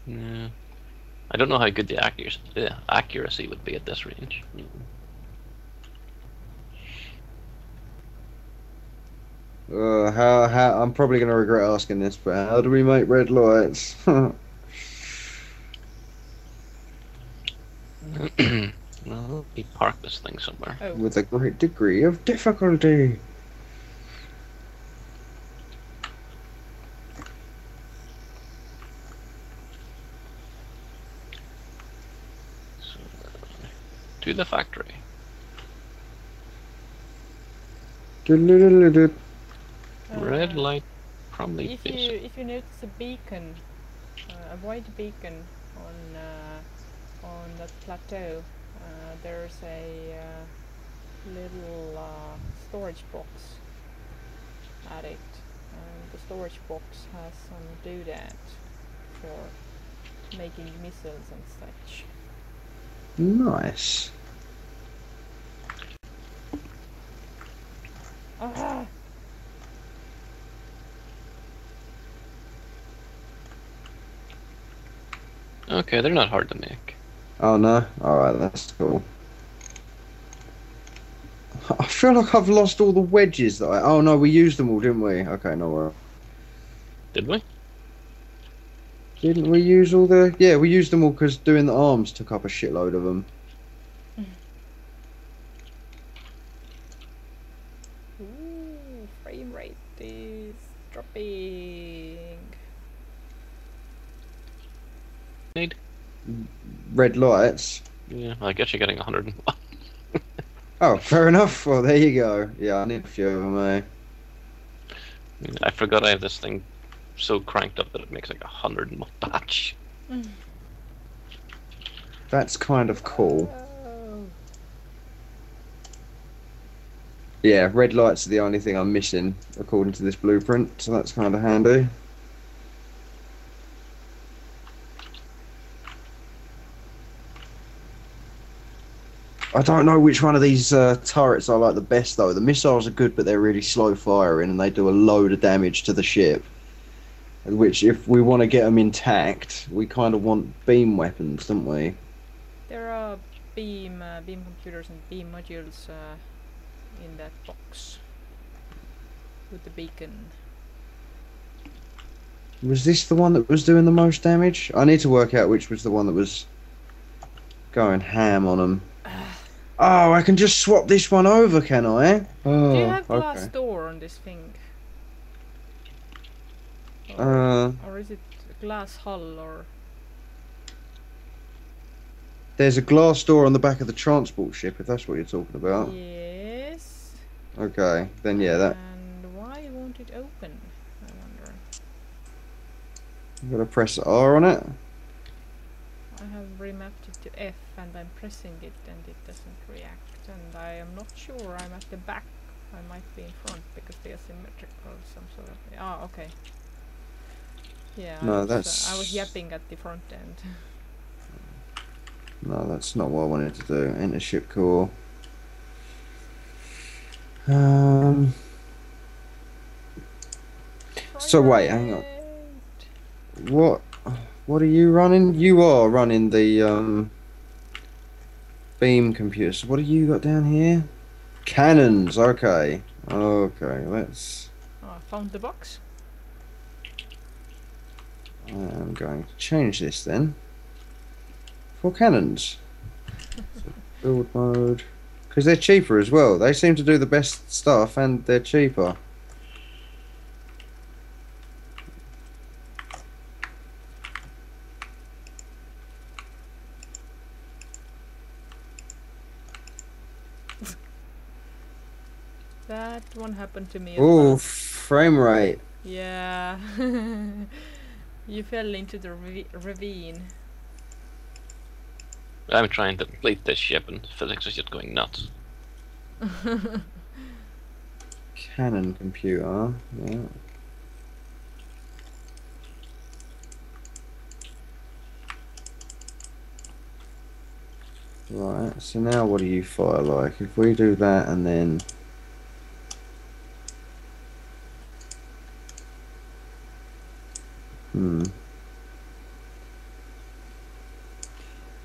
Yeah. I don't know how good the accuracy, the accuracy would be at this range. uh, how, how, I'm probably going to regret asking this, but how do we make red lights? well, we park this thing somewhere. oh, With a great degree of difficulty. To the factory. Red uh, light, probably If you if you notice a beacon, uh, a white beacon on uh, on that plateau, uh, there's a uh, little uh, storage box at it, and the storage box has some doodad for making missiles and such. Nice. Ah! Okay, they're not hard to make. Oh no? Alright, that's cool. I feel like I've lost all the wedges that I. Oh no, we used them all, didn't we? Okay, no worries. Did we? Didn't we use all the? Yeah, we used them all because doing the arms took up a shitload of them. Ooh, frame rate is dropping. Need? Red lights. Yeah, I guess you're getting 101. Oh, fair enough. Well, there you go. Yeah, I need a few of them, eh? I forgot I have this thing so cranked up that it makes like a hundred in one batch. That's kind of cool. Yeah, red lights are the only thing I'm missing according to this blueprint, so that's kind of handy. I don't know which one of these uh, turrets I like the best though. The missiles are good, but they're really slow firing and they do a load of damage to the ship. Which, if we want to get them intact, we kind of want beam weapons, don't we? There are beam uh, beam computers and beam modules uh, in that box with the beacon. Was this the one that was doing the most damage? I need to work out which was the one that was going ham on them. Oh, I can just swap this one over, can I? Oh, Do you have glass okay. door on this thing? Or, Uh, or is it a glass hull or there's a glass door on the back of the transport ship, if that's what you're talking about. yes? Okay, then yeah, that. And why won't it open? I wonder. I'm gonna press R on it. I I have remapped it to F and I'm pressing it and it doesn't react and I am not sure I'm at the back. I might be in front because they are symmetrical some sort of ah okay. Yeah, I No, was, uh, I was yapping at the front end. No, that's not what I wanted to do. Enter ship core. Um. So wait, hang on. What? What are you running? You are running the um. Beam computers. So what have you got down here? Cannons. Okay. Okay. Let's. Oh, I found the box. I'm going to change this then. For cannons. So build mode. Because they're cheaper as well. They seem to do the best stuff and they're cheaper. That one happened to me Oh, frame rate. Yeah. you fell into the ravi- ravine. I'm trying to complete this ship and physics is just going nuts. Cannon computer. Yeah. Right, so now what do you fire like? If we do that and then Hmm.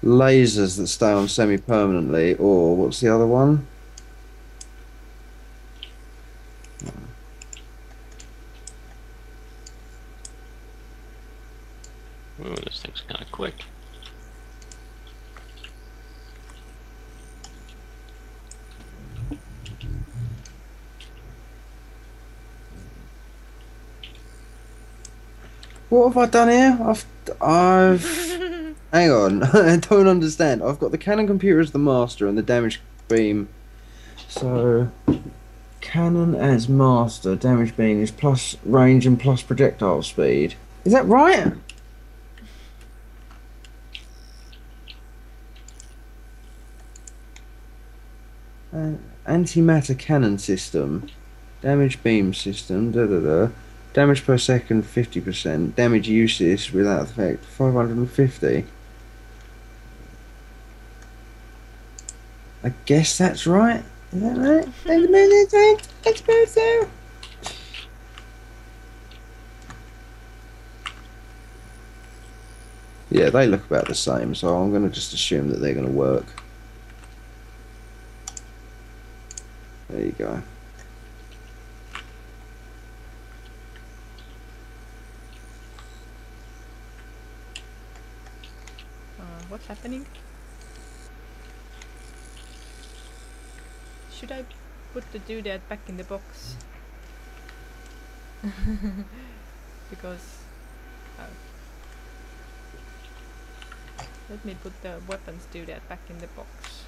Lasers that stay on semi permanently, or what's the other one? Ooh, this thing's kind of quick. What have I done here? I've I've hang on. I don't understand. I've got the Cannon computer as the master and the damage beam. So Cannon as master, damage beam is plus range and plus projectile speed. Is that right? Uh, antimatter cannon system, damage beam system, da da da. Damage per second 50%. Damage usage without effect 550. I guess that's right. Is that right? I suppose that's right. I suppose so. Yeah, they look about the same, so I'm going to just assume that they're going to work. There you go. Uh, what's happening? Should I put the doodad back in the box? because. Oh. Let me put the weapons doodad back in the box.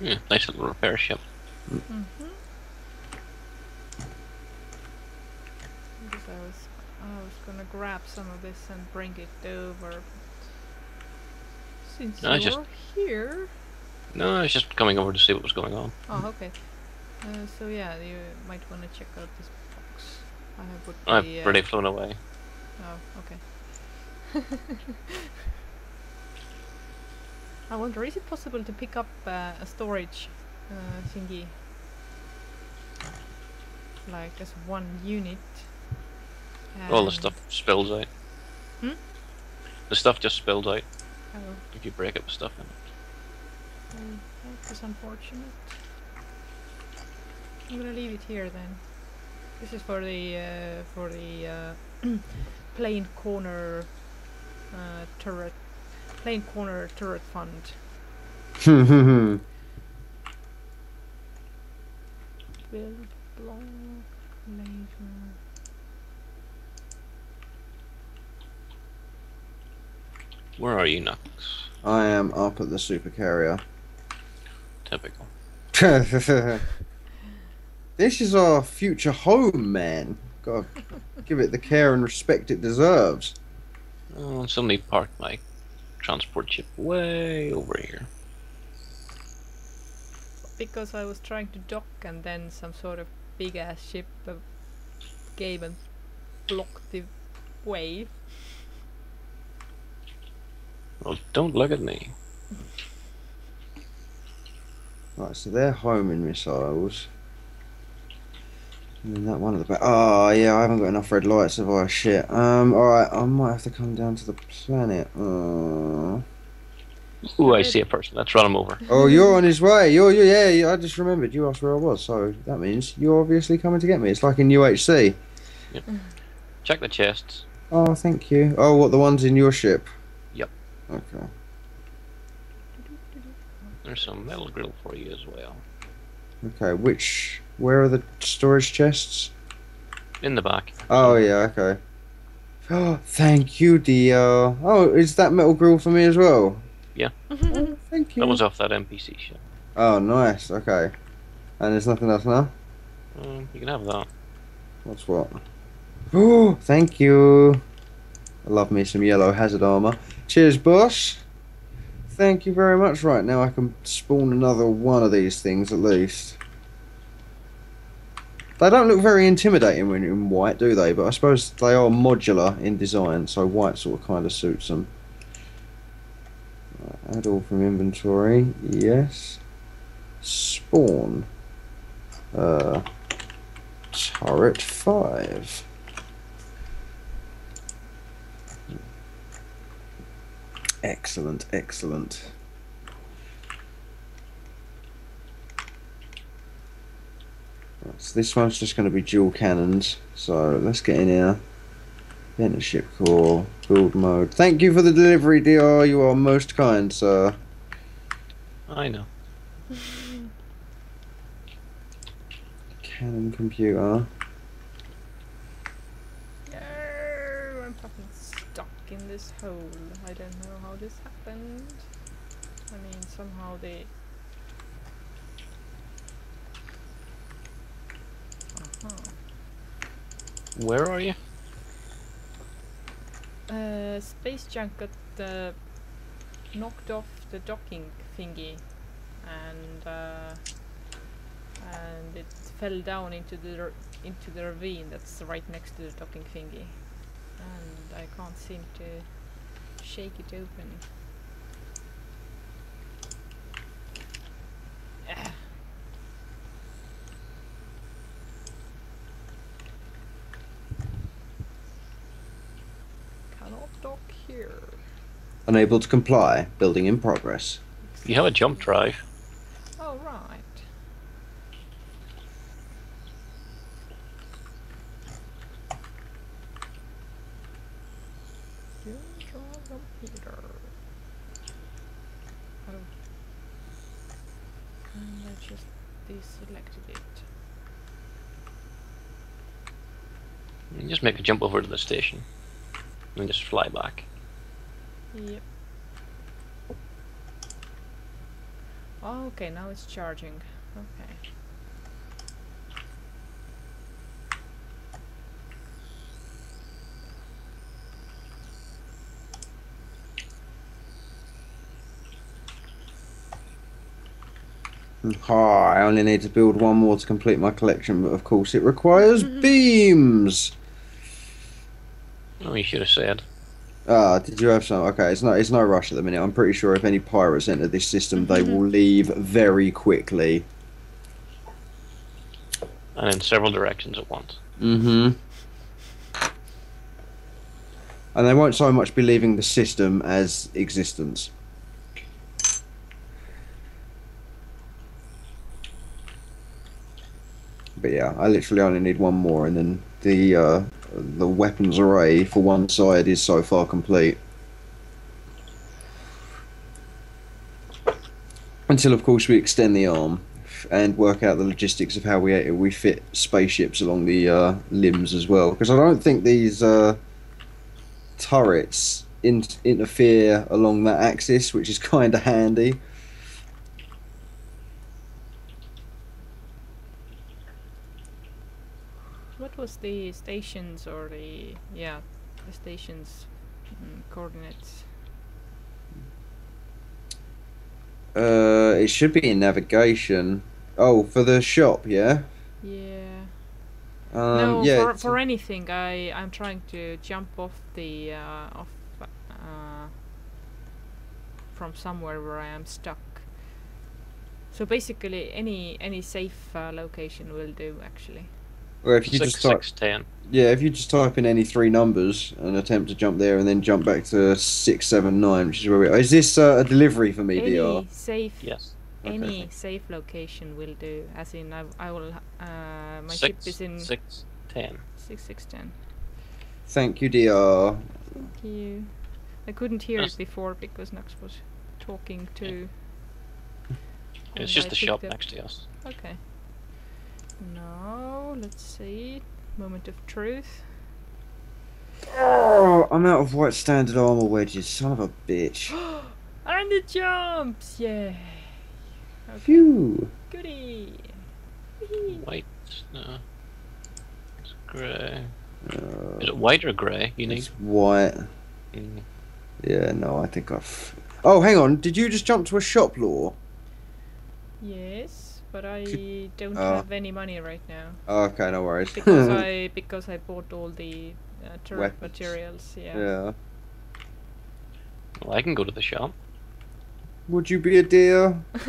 Yeah, nice little repair ship. Mm-hmm. Because I was, I was gonna grab some of this and bring it over. But since No, you're just- here, No, I was just coming over to see what was going on. oh okay. Uh, so yeah, you might want to check out this box. I have put I've the. Uh, already flown away. Oh, okay. I wonder, is it possible to pick up uh, a storage uh, thingy? Like as one unit? All the stuff spills out. Hmm? The stuff just spills out Oh, if you break up the stuff in it. oh, that is unfortunate. I'm gonna leave it here then. This is for the uh, for the uh, plain corner uh, turret, plain corner turret fund. Build block laser. Where are you, Knux? I am up at the super carrier. Typical. this is our future home, man. Gotta give it the care and respect it deserves. Oh, and somebody parked my transport ship way over here. Because I was trying to dock and then some sort of big ass ship uh, came and blocked the way. Well, don't look at me. Right, so they're homing missiles. And then that one at the back. Oh, yeah, I haven't got enough red lights, have I? Shit. Um, alright, I might have to come down to the planet. Oh, Ooh, I see a person. Let's run him over. oh you're on his way. You're, yeah, yeah, I just remembered you asked where I was, so that means you're obviously coming to get me. It's like in UHC. Yep. Check the chests. Oh, thank you. Oh, what, the ones in your ship? Yep. Okay. There's some metal grill for you as well. Okay, which. Where are the storage chests? In the back. Oh, yeah, okay. Oh, thank you, dear. Oh, is that metal grill for me as well? Yeah. Oh, thank you. That was off that NPC ship. Oh, nice. Okay. And there's nothing else now? Um, you can have that. What's what? Oh, thank you. I love me some yellow hazard armor. Cheers, boss. Thank you very much. Right now, I can spawn another one of these things at least. They don't look very intimidating when in white, do they? But I suppose they are modular in design, so white sort of kind of suits them. Right, add all from inventory. Yes. Spawn. Uh, turret 5. Excellent, excellent. Right, so this one's just going to be dual cannons. So let's get in here. Enter ship core, build mode. Thank you for the delivery, DR. You are most kind, sir. I know. Cannon computer. No, I'm fucking stuck in this hole. I don't know how this happened. I mean, somehow they. Uh-huh. Where are you? Uh, space junk got uh, knocked off the docking thingy, and uh, and it fell down into the into the ravine that's right next to the docking thingy, and I can't seem to shake it open. Cannot dock here. Unable to comply. Building in progress. You have a jump drive. Oh right. Jump drive computer. Oh. And I just deselected it. You just make a jump over to the station. And just fly back. Yep. Oh, okay, now it's charging. Okay. Ah, I only need to build one more to complete my collection, but of course it requires beams. Oh, you should have said. Ah, did you have some? Okay, it's no, it's no rush at the minute. I'm pretty sure if any pirates enter this system, they will leave very quickly. And in several directions at once. Mm-hmm. And they won't so much be leaving the system as existence. But yeah, I literally only need one more, and then the uh, the weapons array for one side is so far complete. Until, of course, we extend the arm and work out the logistics of how we we fit spaceships along the uh, limbs as well. Because I don't think these uh, turrets in- interfere along that axis, which is kind of handy. What was the stations or the yeah the stations mm, coordinates? Uh, it should be in navigation. Oh, for the shop, yeah. Yeah. Um, no, yeah. for for anything, I I'm trying to jump off the uh, off uh, from somewhere where I am stuck. So basically, any any safe uh, location will do. Actually. Or if you Six, just type, six, ten. yeah, if you just type in any three numbers and attempt to jump there, and then jump back to six, seven, nine, which is where we are. Is this uh, a delivery for me, any DR? safe Yes. Okay. any safe location will do. As in, I I will uh my six, ship is in six, ten. six six ten. Thank you, DR. Thank you. I couldn't hear Yes. it before because Knux was talking to. It's just I the shop up- next to us. Okay. Now let's see. Moment of truth. Oh, I'm out of white standard armor wedges. Son of a bitch. and it jumps! Yay! Okay. Phew. Goody! White. No. It's grey. Uh, Is it white or grey? You need. it's white. Mm. Yeah, no, I think I've. Oh, hang on. Did you just jump to a shop law? Yes, but I don't uh, have any money right now Oh, okay, no worries. because I because I bought all the uh, turret Weapons. materials. Yeah. yeah. Well, I can go to the shop. Would you be a deer?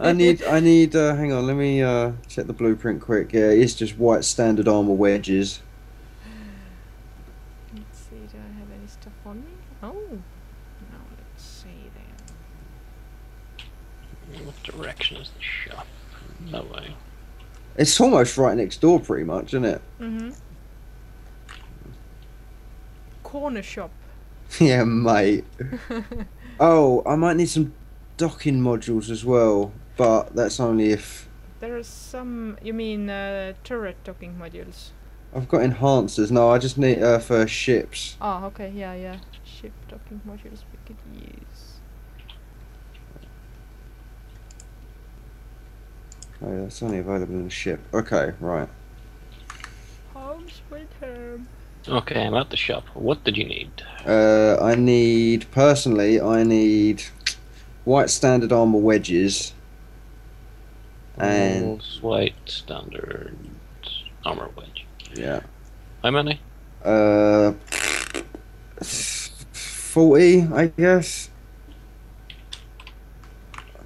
I need, I need. Uh, hang on, let me uh, check the blueprint quick. Yeah, it's just white standard armor wedges. Let's see, do I have any stuff on me? Oh, no, let's see then. What direction is the shop? That way. It's almost right next door, pretty much, isn't it? Mm-hmm. Corner shop. yeah, mate. Oh, I might need some docking modules as well, but that's only if There are some. You mean uh, turret docking modules? I've got enhancers. No, I just need uh, for ships. Oh, okay, yeah, yeah. Ship docking modules we could use. Oh, that's only available in a ship. Okay, right. Home sweet home. Okay, I'm at the shop. What did you need? Uh, I need personally. I need white standard armor wedges. And Rules, white standard armor wedge. yeah, How many? uh, forty, I guess.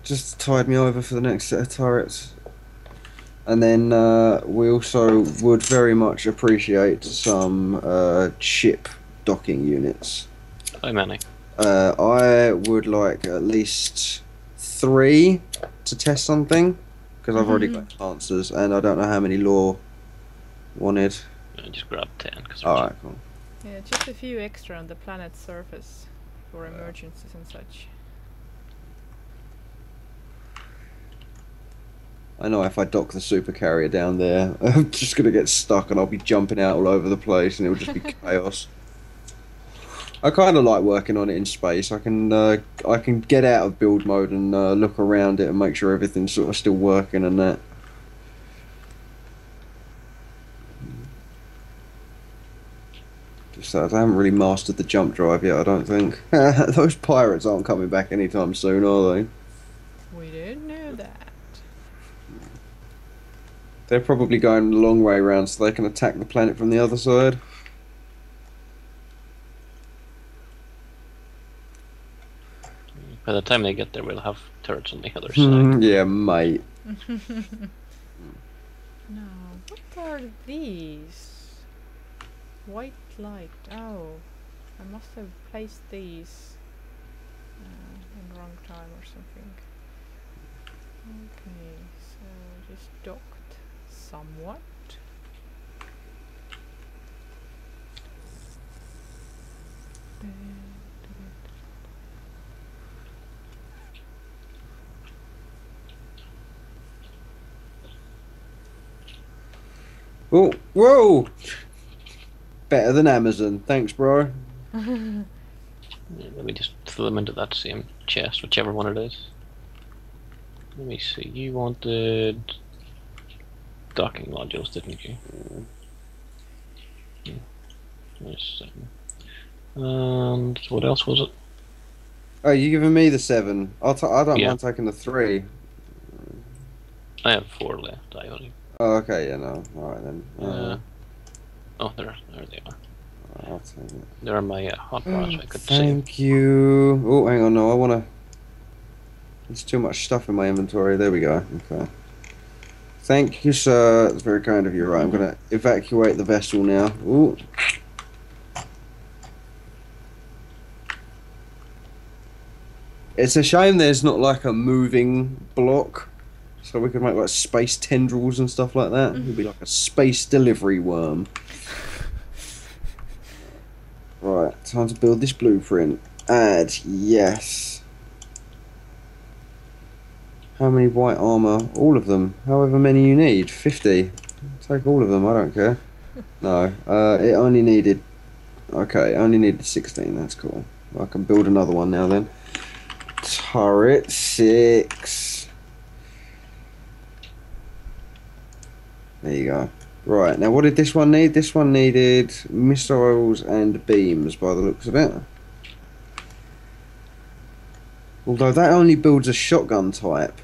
Just tied me over for the next set of turrets. And then uh, we also would very much appreciate some uh, ship docking units. How many? Uh, I would like at least three to test something because I've already got enhancers and I don't know how many law wanted. I just grab ten. Cause All right, cool. Yeah, just a few extra on the planet's surface for emergencies and such. I know if I dock the super carrier down there, I'm just gonna get stuck and I'll be jumping out all over the place and it'll just be chaos. I kind of like working on it in space. I can uh, I can get out of build mode and uh, look around it and make sure everything's sort of still working and that. Just that I haven't really mastered the jump drive yet. I don't think those pirates aren't coming back anytime soon, are they? We didn't know that. They're probably going the long way around so they can attack the planet from the other side. By the time they get there, we'll have turrets on the other side. Hmm, yeah, mate. No, what are these? White light. Oh, I must have placed these uh, in wrong time or something. Okay, so just docked somewhat. Oh, whoa! Better than Amazon. Thanks, bro. Yeah, let me just throw them into that same chest, whichever one it is. Let me see. You wanted docking modules, didn't you? Nice. And what else was it? Oh, you giving me the seven? I'll t- I don't Yeah. mind taking the three. I have four left. I only. Oh, okay, yeah, no. Alright then. Uh, Uh, oh, there, there they are. I'll take it. There are my uh, hot rods. I could see. Thank you. Oh, hang on, no, I want to. There's too much stuff in my inventory. There we go. Okay. Thank you, sir. It's very kind of you. Right, I'm going to evacuate the vessel now. Ooh. It's a shame there's not like a moving block. So we could make like space tendrils and stuff like that. Mm-hmm. It'd be like a space delivery worm. Right, time to build this blueprint. Add, yes. How many white armor? All of them. However many you need. 50. Take all of them, I don't care. No, uh, it only needed. Okay, only needed 16, that's cool. I can build another one now then. Turret 6. There you go. Right, now what did this one need? This one needed missiles and beams by the looks of it. Although that only builds a shotgun type.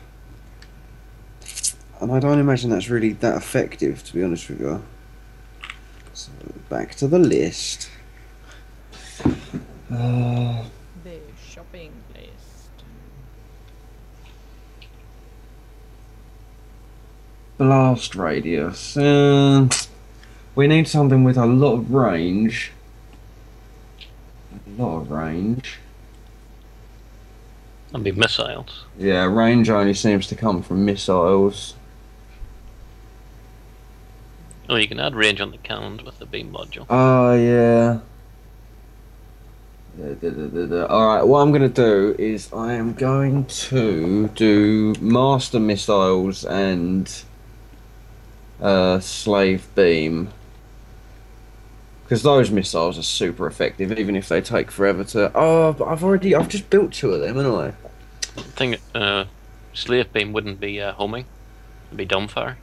And I don't imagine that's really that effective, to be honest with you. So, back to the list. Uh, The shopping list. blast radius. Uh, we need something with a lot of range. A lot of range. That'd be missiles. Yeah, range only seems to come from missiles. Oh, you can add range on the cannons with the beam module. Oh, yeah. Da, da. Alright, what I'm going to do is I am going to do master missiles and uh, slave beam. Because those missiles are super effective, even if they take forever to. Oh, but I've already. I've just built two of them, haven't I? I think uh, slave beam wouldn't be uh, homing. It'd be dumbfire.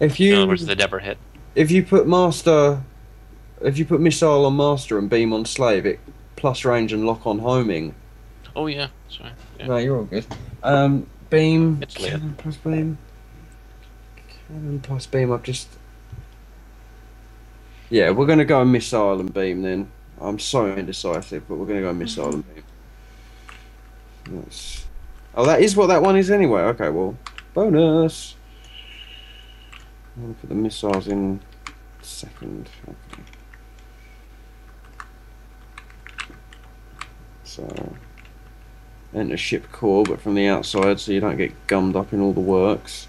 If In you other words, they'd never hit. if you put master, if you put missile on master and beam on slave, it plus range and lock on homing. Oh yeah, sorry. Yeah. No, you're all good. Um, beam. It's late. Cannon plus beam. Cannon plus beam. I've just. Yeah, we're gonna go missile and beam then. I'm so indecisive, but we're gonna go missile and beam. That's... Oh, that is what that one is anyway. Okay, well, bonus. I'm put the missiles in second. Okay. So. Enter ship core, but from the outside, so you don't get gummed up in all the works.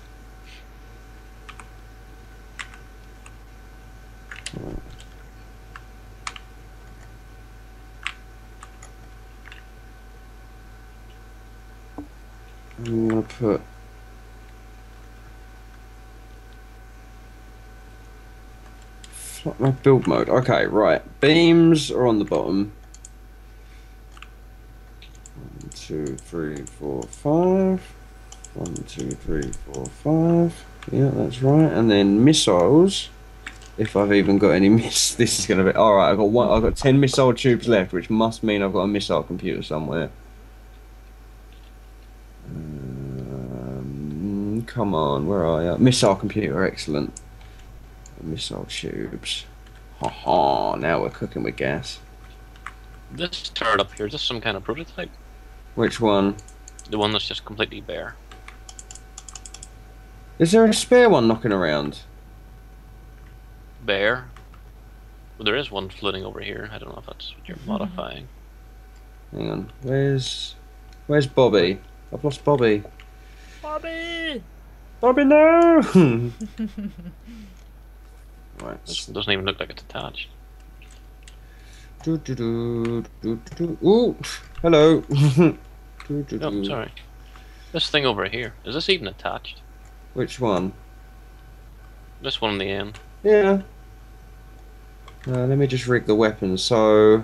Right. I'm gonna put. Fl- My build mode. Okay, right. Beams are on the bottom. One, two, three, four, five. One, two, three, four, five. Yeah, that's right. And then missiles. If I've even got any miss, this is gonna be all right. I've got one. I've got ten missile tubes left, which must mean I've got a missile computer somewhere. Um, come on, where are you? Missile computer, excellent. Missile tubes. Ha ha! Now we're cooking with gas. This turret up here, is this some kind of prototype? Which one? The one that's just completely bare. Is there a spare one knocking around? Bare? Well, there is one floating over here. I don't know if that's what you're Mhm. modifying. Hang on. Where's Where's Bobby? I've lost Bobby. Bobby! Bobby, no! right. This doesn't even look like it's attached. Do, do, do, do, do, do. Ooh! Hello! do, do, Oh, do. sorry. This thing over here, is this even attached? Which one? This one on the end. Yeah. Uh, let me just rig the weapon. So,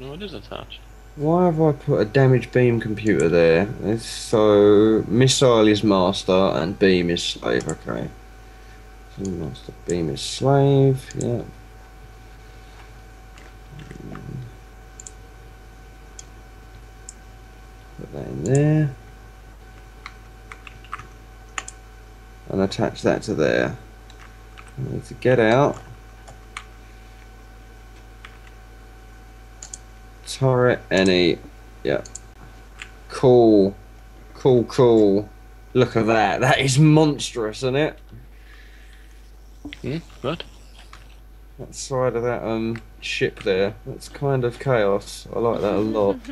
No, it is attached. Why have I put a damaged beam computer there? It's so missile is master and beam is slave. Okay. So master beam is slave. Yeah. Put that in there. And attach that to there. I need to get out. Turret any. Yeah. Cool. Cool, cool. Look at that. That is monstrous, isn't it? Hmm? What? That side of that um ship there. That's kind of chaos. I like that a lot.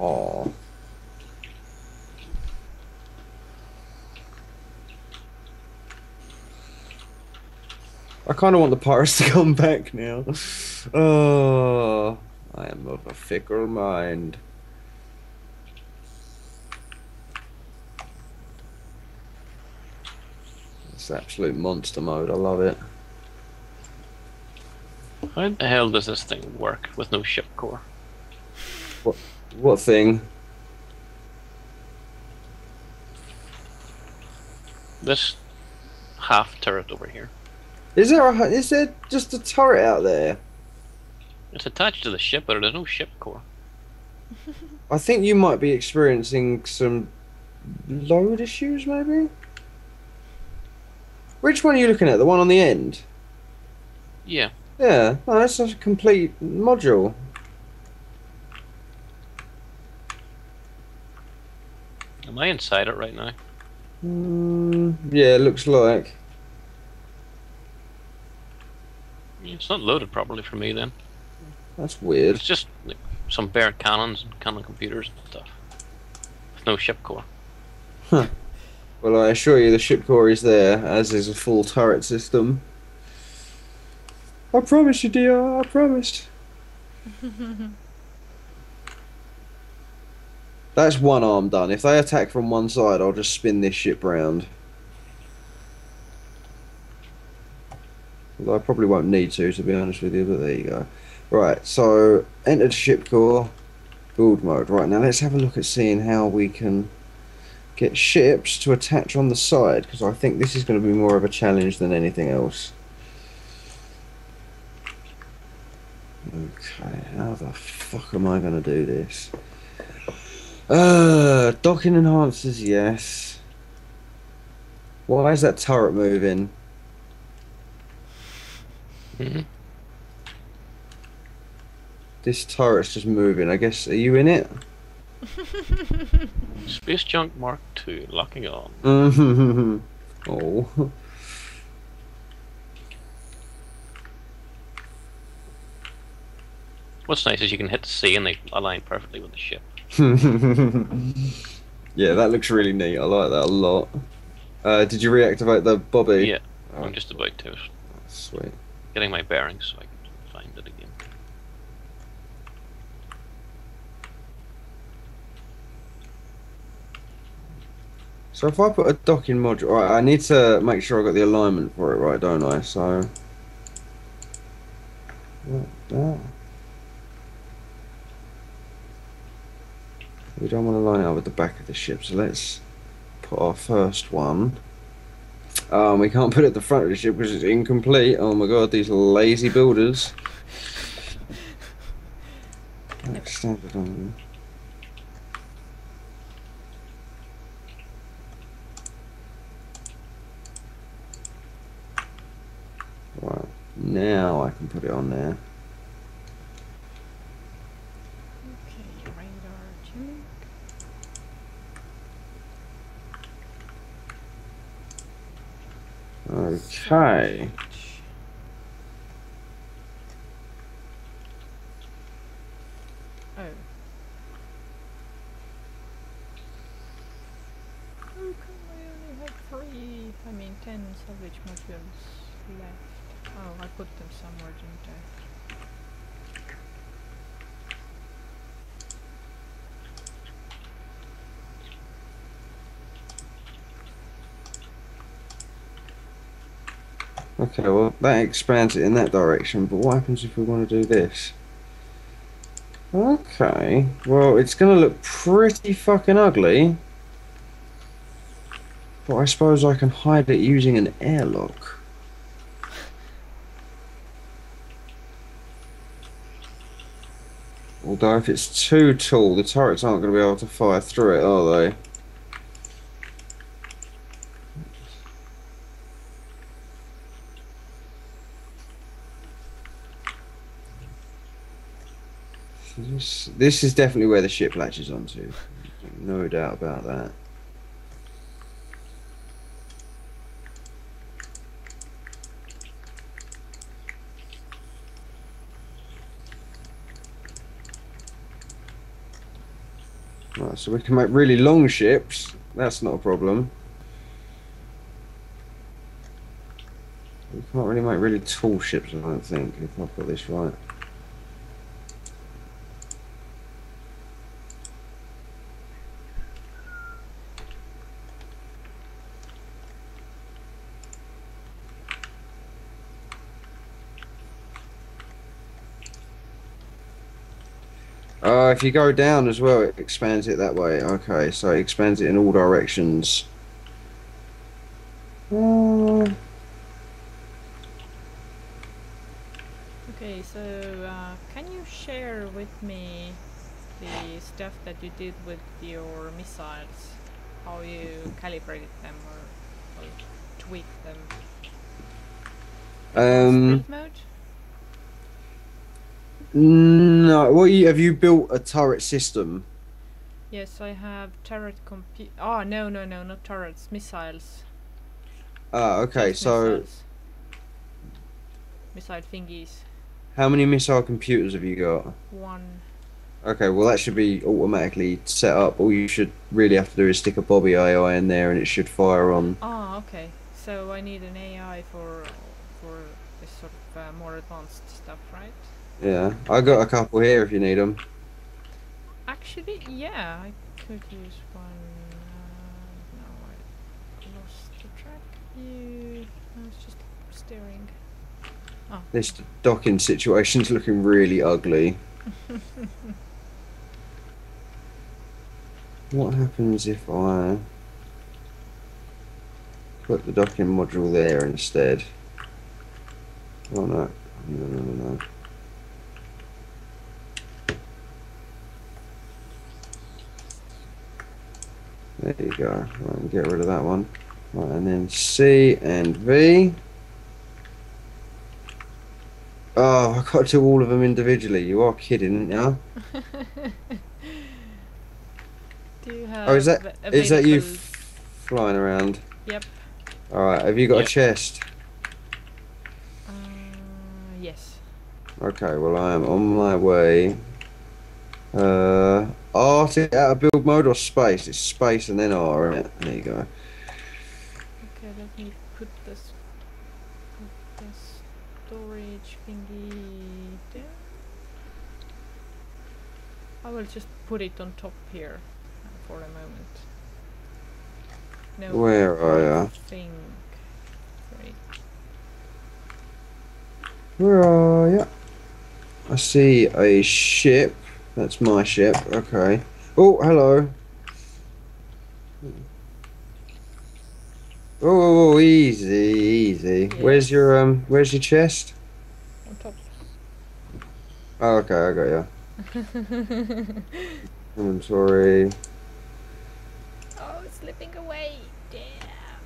Oh. I kind of want the pirates to come back now. Oh, I am of a fickle mind. It's absolute monster mode. I love it. How the hell does this thing work with no ship core? What thing? This half turret over here. Is there a, is there just a turret out there? It's attached to the ship, but there's no ship core. I think you might be experiencing some load issues, maybe. Which one are you looking at? The one on the end? Yeah. Yeah, no, that's a complete module. Am I inside it right now? Mm, yeah, it looks like. It's not loaded properly for me then. That's weird. It's just like, some bare cannons and cannon computers and stuff. With no ship core. Well, I assure you the ship core is there, as is a full turret system. I promise you, dear, I promise. That's one arm done. If they attack from one side, I'll just spin this ship round. I probably won't need to, to be honest with you, but there you go. Right, so entered ship core, build mode. Right, now let's have a look at seeing how we can get ships to attach on the side, because I think this is going to be more of a challenge than anything else. Okay, how the fuck am I going to do this? Uh, docking enhancers, yes. Why is that turret moving? Hmm This turret's just moving. I guess, are you in it? Space Junk Mark II, locking on. Mm-hmm. oh. What's nice is you can hit C and they align perfectly with the ship. yeah, that looks really neat. I like that a lot. Uh, did you reactivate the Bobby? Yeah, Oh, I'm just about to. sweet. Getting my bearings so I can find it again. So if I put a docking module, right, I need to make sure I got the alignment for it right, don't I? So. Like that. We don't want to line it up with the back of the ship, so let's put our first one. Um, we can't put it at the front of the ship because it's incomplete. Oh my god, these lazy builders. Right, now I can put it on there. Okay, radar check. Okay. Oh. How come I only have three, I mean ten salvage modules left? Oh, I put them somewhere, didn't I? Okay, well that expands it in that direction, but what happens if we want to do this? Okay, well it's gonna look pretty fucking ugly. But I suppose I can hide it using an airlock. Although if it's too tall, the turrets aren't going to be able to fire through it, are they? This, is definitely where the ship latches onto. No doubt about that. Right, so we can make really long ships. That's not a problem. We can't really make really tall ships, I don't think, if I've got this right. Uh, if you go down as well, it expands it that way. Okay, so it expands it in all directions. Uh, Okay, so uh, can you share with me the stuff that you did with your missiles? How you calibrated them or, or tweaked them? um, mode? No. What you have you built a turret system? Yes, I have turret compute. Oh no no no not turrets, missiles. Ah, okay. Just So missiles. missile thingies. how many missile computers have you got? One. Okay, well that should be automatically set up. All you should really have to do is stick a Bobby AI in there, and it should fire on. Ah, okay. So I need an AI for for this sort of uh, more advanced stuff, right? Yeah, I got a couple here if you need them. Actually, yeah, I could use one. Uh, no, I lost the track. I was just steering. Oh, This docking situation's looking really ugly. What happens if I put the docking module there instead? Oh no, no, no, no, There you go. Right, get rid of that one. Right, and then C and V. Oh, I got to do all of them individually. You are kidding, yeah? Do you have? Oh, is that av- is that you f- flying around? Yep. All right. Have you got Yep. a chest? Uh, yes. Okay. Well, I am on my way. Uh, art it out of build mode or space? It's space and then R, isn't it? There you go. Okay, let me put this put the storage thingy there. I will just put it on top here uh, for a moment. No, Where are think. Right. Where are you? I see a ship. That's my ship. Okay. Oh, hello. Oh, oh, oh, easy, easy. Where's your um? Where's your chest? On top. Oh, okay, I got you. Inventory. oh, it's slipping away. Damn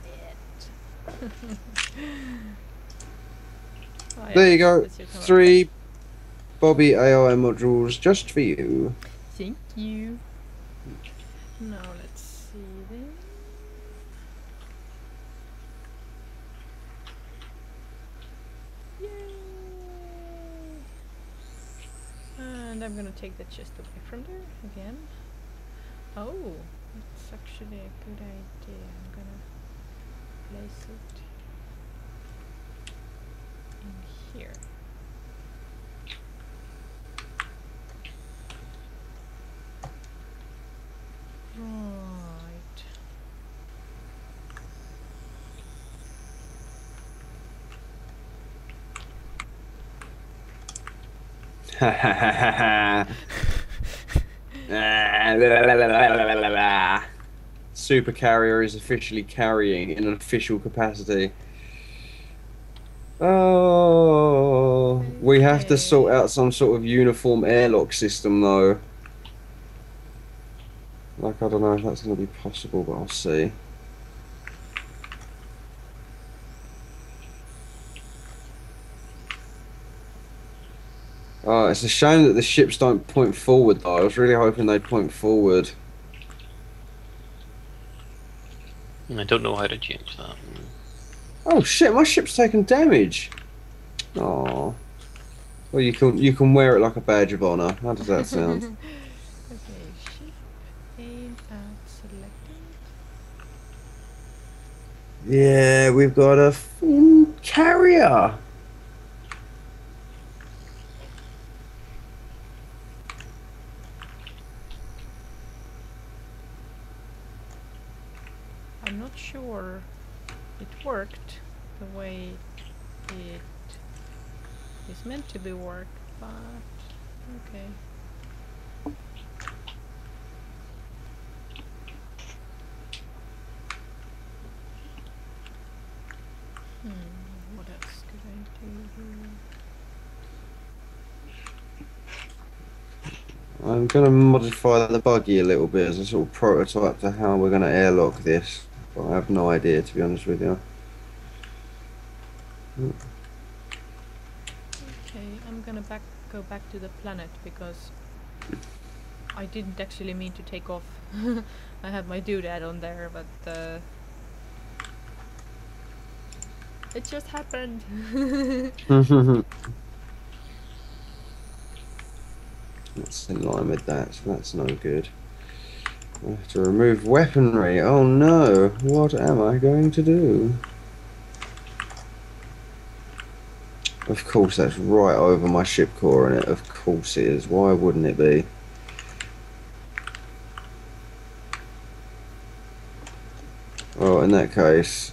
it. Oh, yeah, There you go. Three Bobby AI modules just for you. Thank you. Now let's see then. Yay! And I'm gonna take the chest away from there again. Oh, that's actually a good idea. I'm gonna place it in here. Right. Super carrier is officially carrying in an official capacity. Oh, we have to sort out some sort of uniform airlock system though. Like, I don't know if that's going to be possible, but I'll see. It's a shame that the ships don't point forward though. I was really hoping they'd point forward. I don't know how to change that. Oh shit, my ship's taken damage. Oh. Well, you can you can wear it like a badge of honor. How does that sound? okay, ship aim at selected. yeah, we've got a f***ing carrier. I'm not sure it worked the way it is meant to be worked, but okay. Hmm, what else could I do I'm gonna modify the buggy a little bit as a sort of prototype to how we're gonna airlock this. But I have no idea to be honest with you. Okay, I'm gonna back go back to the planet because I didn't actually mean to take off. I had my doodad on there, but uh, it just happened. That's in line with that, so that's no good. I have to remove weaponry. Oh no, what am I going to do? Of course, that's right over my ship core, and it of course it is. Why wouldn't it be? Well, in that case,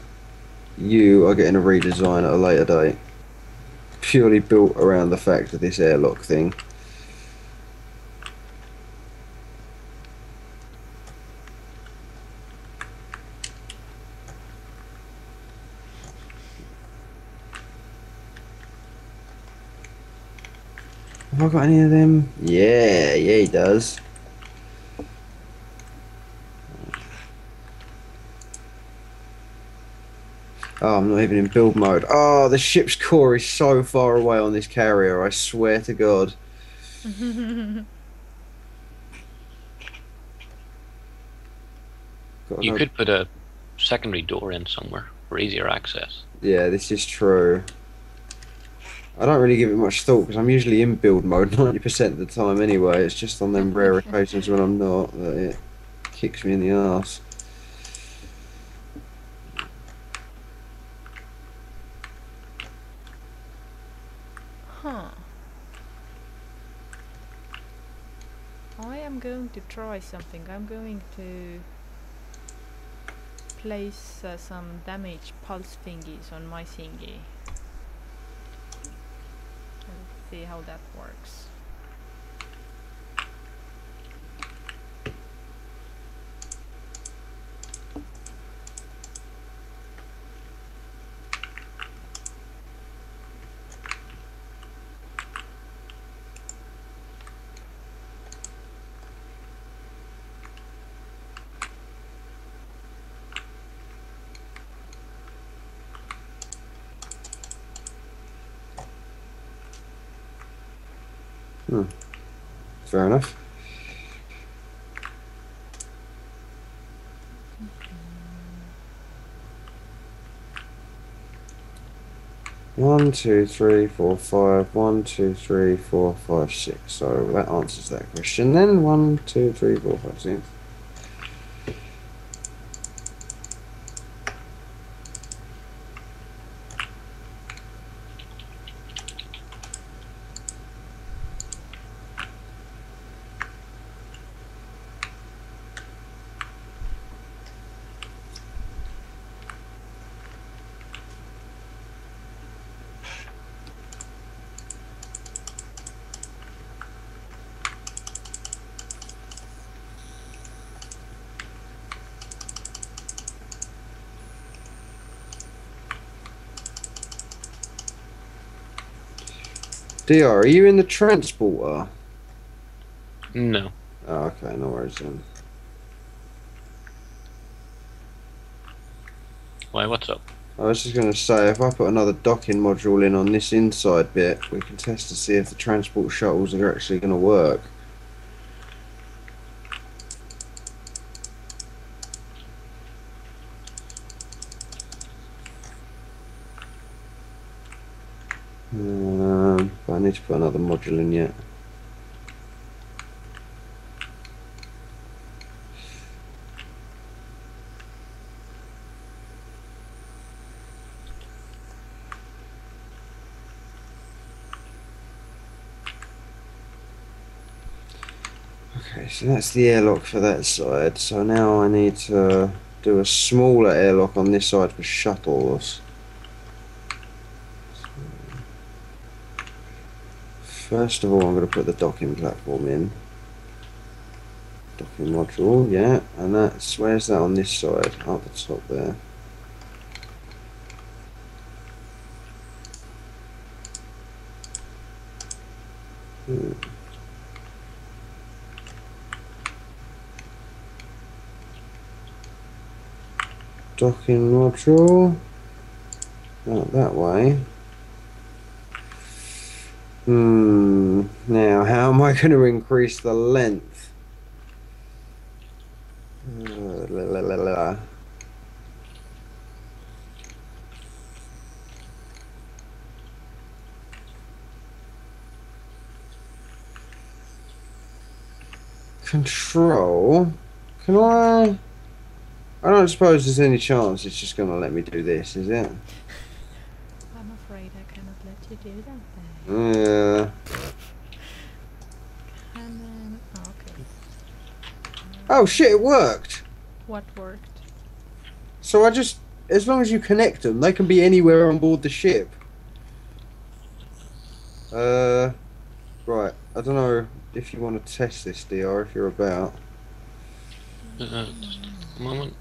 you are getting a redesign at a later date. Purely built around the fact of this airlock thing. Have I got any of them? Yeah, yeah, he does. Oh, I'm not even in build mode. Oh, the ship's core is so far away on this carrier, I swear to God. God, You I- could put a secondary door in somewhere for easier access. Yeah, this is true. I don't really give it much thought because I'm usually in build mode 90% of the time anyway. It's just on them rare occasions when I'm not that it kicks me in the ass. huh. I am going to try something. I'm going to place uh, some damage pulse thingies on my thingy. See how that works. Hmm. Fair enough. One, two, three, four, five. One, two, three, four, five, six. So that answers that question. Then one, two, three, four, five, six. Dr. Are you in the transporter? No. Oh, okay, no worries then. Why? What's up? I was just going to say, if I put another docking module in on this inside bit, we can test to see if the transport shuttles are actually going to work. Um, but I need to put another module in yet. Okay, so that's the airlock for that side. So now I need to do a smaller airlock on this side for shuttles. First of all, I'm going to put the docking platform in. Docking module, yeah, and that's where's that on this side? Up the top there. Hmm. Docking module. Out that way. Hmm. Now, how am I going to increase the length? Uh, la, la, la. Control. Can I? I don't suppose there's any chance it's just going to let me do this, is it? I'm afraid I cannot let you do that there. Yeah. And then, oh, okay. Oh shit! It worked. What worked? So I just, as long as you connect them, they can be anywhere on board the ship. Uh, right. I don't know if you want to test this, Dr. If you're about. Uh, just a moment.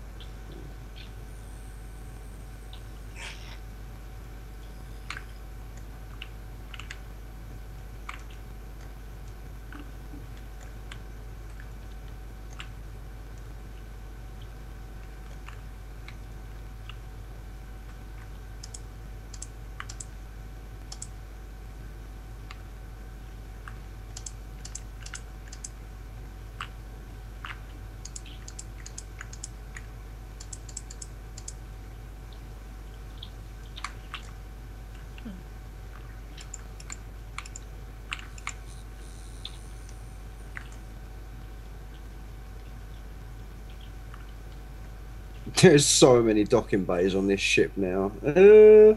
There's so many docking bays on this ship now. Uh,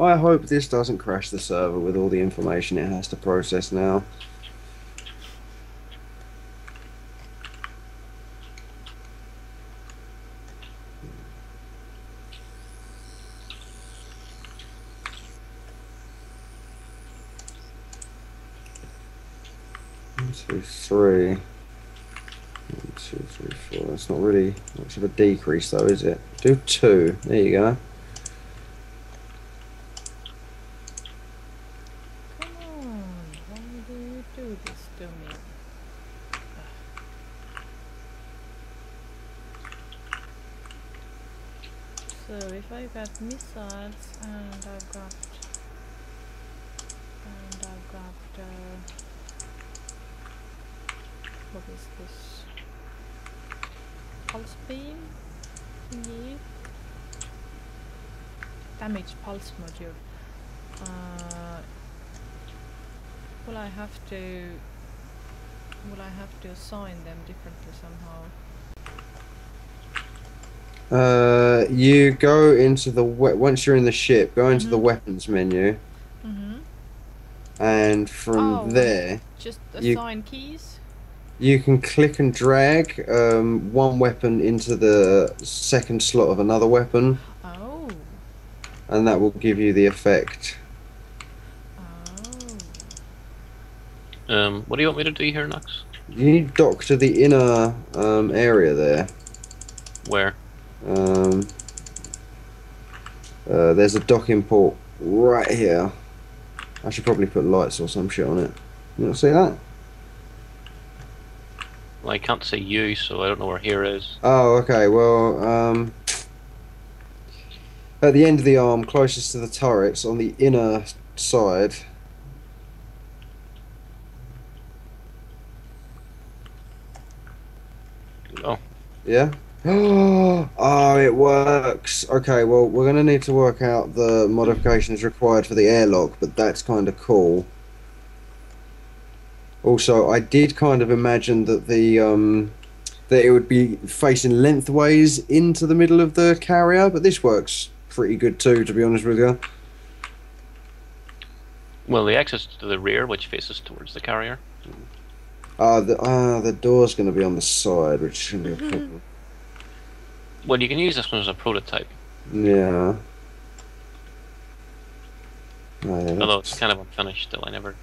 I hope this doesn't crash the server with all the information it has to process now. One, two, three. That's not really much of a decrease, though, is it? Do two. There you go. Come on, why do you do this to me? So if I got missiles and I've got and I've got uh, what is this? Pulse beam thingy? Damage pulse module. Uh, will I have to will I have to assign them differently somehow? Uh, you go into the we- once you're in the ship, go into the Mhm. weapons menu, Mm-hmm. and from Oh. there Just You- assign keys? you can click and drag um, one weapon into the second slot of another weapon. And that will give you the effect. Oh. Um, what do you want me to do here, Knux? You need dock to the inner um, area there. Where? Um, uh, there's a docking port right here. I should probably put lights or some shit on it. You not see that? Well, I can't see you, so I don't know where here is. Oh, okay. Well, um, at the end of the arm, closest to the turrets, on the inner side. Oh, Yeah. oh, it works. Okay, well, we're gonna need to work out the modifications required for the airlock, but that's kind of cool. Also, I did kind of imagine that the um, that it would be facing lengthways into the middle of the carrier, but this works pretty good too, to be honest with you. well, the exit's to the rear, which faces towards the carrier. Ah, the ah, the door's gonna be on the side, which shouldn't be a problem. Well, you can use this one as a prototype, Yeah. Oh, yeah, although it's kind of unfinished still. I never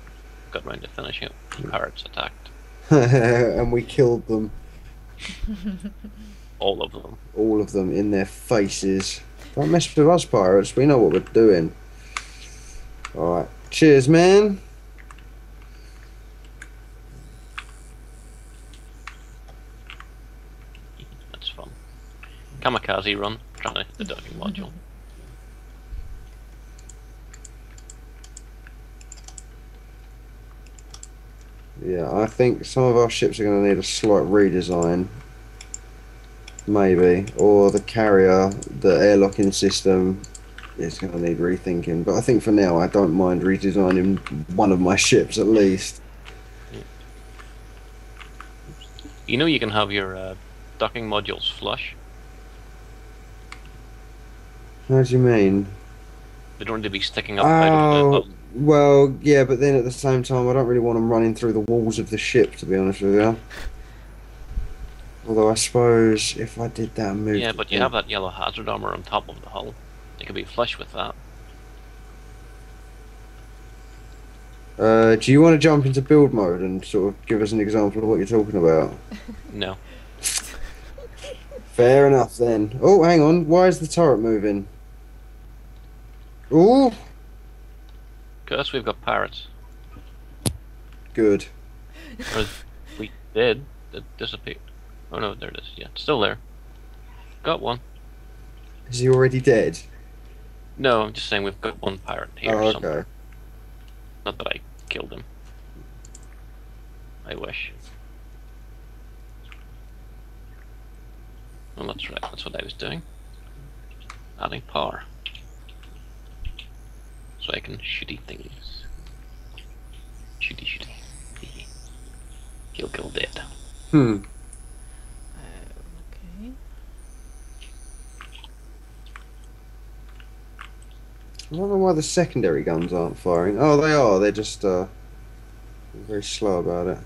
got round to finishing it. The Pirates attacked. and we killed them, All of them. all of them, in their faces. Don't mess with us, pirates. We know what we're doing. All right. Cheers, man. That's fun. Kamikaze run, trying to hit the docking module. Yeah, I think some of our ships are going to need a slight redesign. Maybe. Or the carrier, the airlocking system is going to need rethinking. But I think for now, I don't mind redesigning one of my ships at least. You know you can have your uh, docking modules flush. How do you mean? They don't need to be sticking up out of Oh, the. well, yeah, but then at the same time, I don't really want them running through the walls of the ship, to be honest with you. Although I suppose if I did that move. yeah, but you have that yellow hazard armor on top of the hull. It could be flush with that. Uh, do you want to jump into build mode and sort of give us an example of what you're talking about? No. Fair enough then. Oh, hang on. Why is the turret moving? Oh, Because we've got pirates. good. Or we did. It disappeared. Oh no, there it is. Yeah, it's still there. Got one. Is he already dead? No, I'm just saying we've got one pirate here oh, somewhere. Not that I killed him. I wish. Well, that's right. That's what I was doing. Adding power. So I can shooty things. Shooty shooty. Kill kill dead. Hmm. okay. I know why the secondary guns aren't firing. Oh, they are. They're just uh, very slow about it.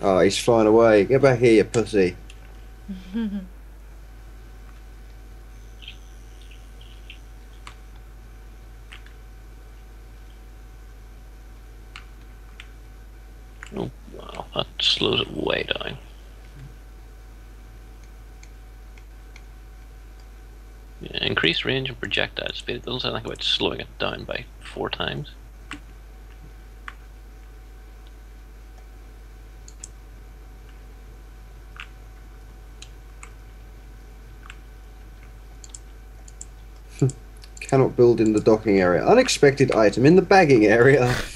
Oh, he's flying away. Get back here, you pussy. Oh wow, that slows it way down. Yeah, increased range and projectile speed. It doesn't sound like about slowing it down by four times. Cannot build in the docking area. Unexpected item in the bagging area.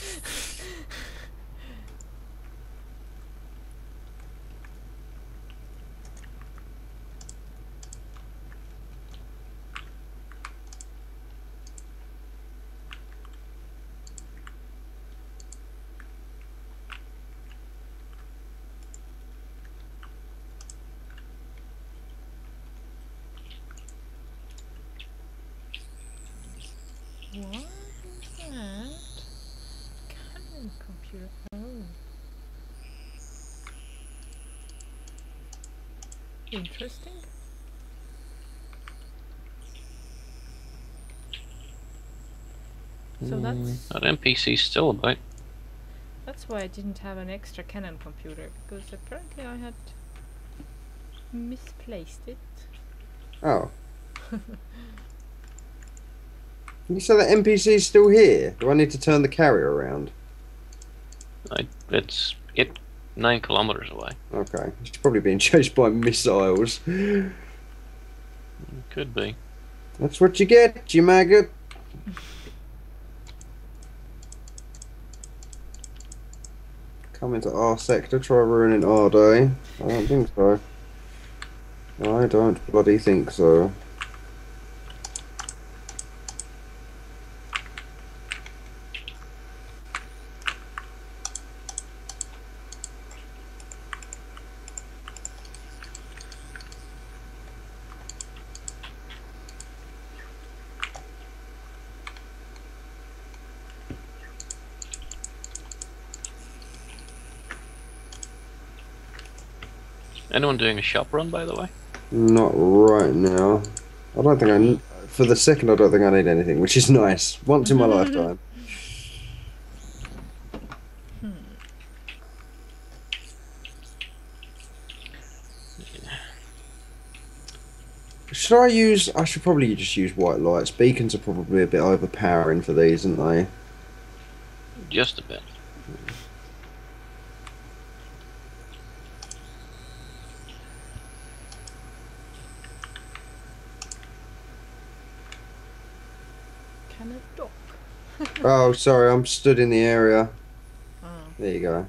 What is that? Cannon computer. Oh. Interesting. Hmm. So that's That NPC's still about. That's why I didn't have an extra Cannon computer because apparently I had misplaced it. Oh. You say that NPC's still here? Do I need to turn the carrier around? I, it's eight, nine kilometers away. Okay. He's probably being chased by missiles. Could be. That's what you get, you maggot. Come into our sector, try ruining our day. I don't think so. I don't bloody think so. Anyone doing a shop run, by the way? Not right now. I don't think I. n- For the second, I don't think I need anything, which is nice. Once in my lifetime. Hmm. Should I use? I should probably just use white lights. Beacons are probably a bit overpowering for these, aren't they? Just a bit. Can it dock? Oh, sorry, I'm stood in the area. Oh. There you go.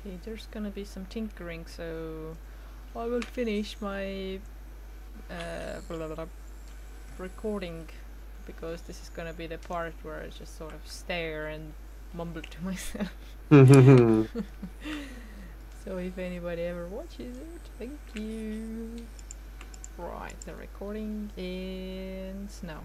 Okay, there's gonna be some tinkering, so I will finish my uh, blah, blah, blah, recording because this is gonna be the part where I just sort of stare and mumble to myself. so if anybody ever watches it, thank you. Right, the recording ends now.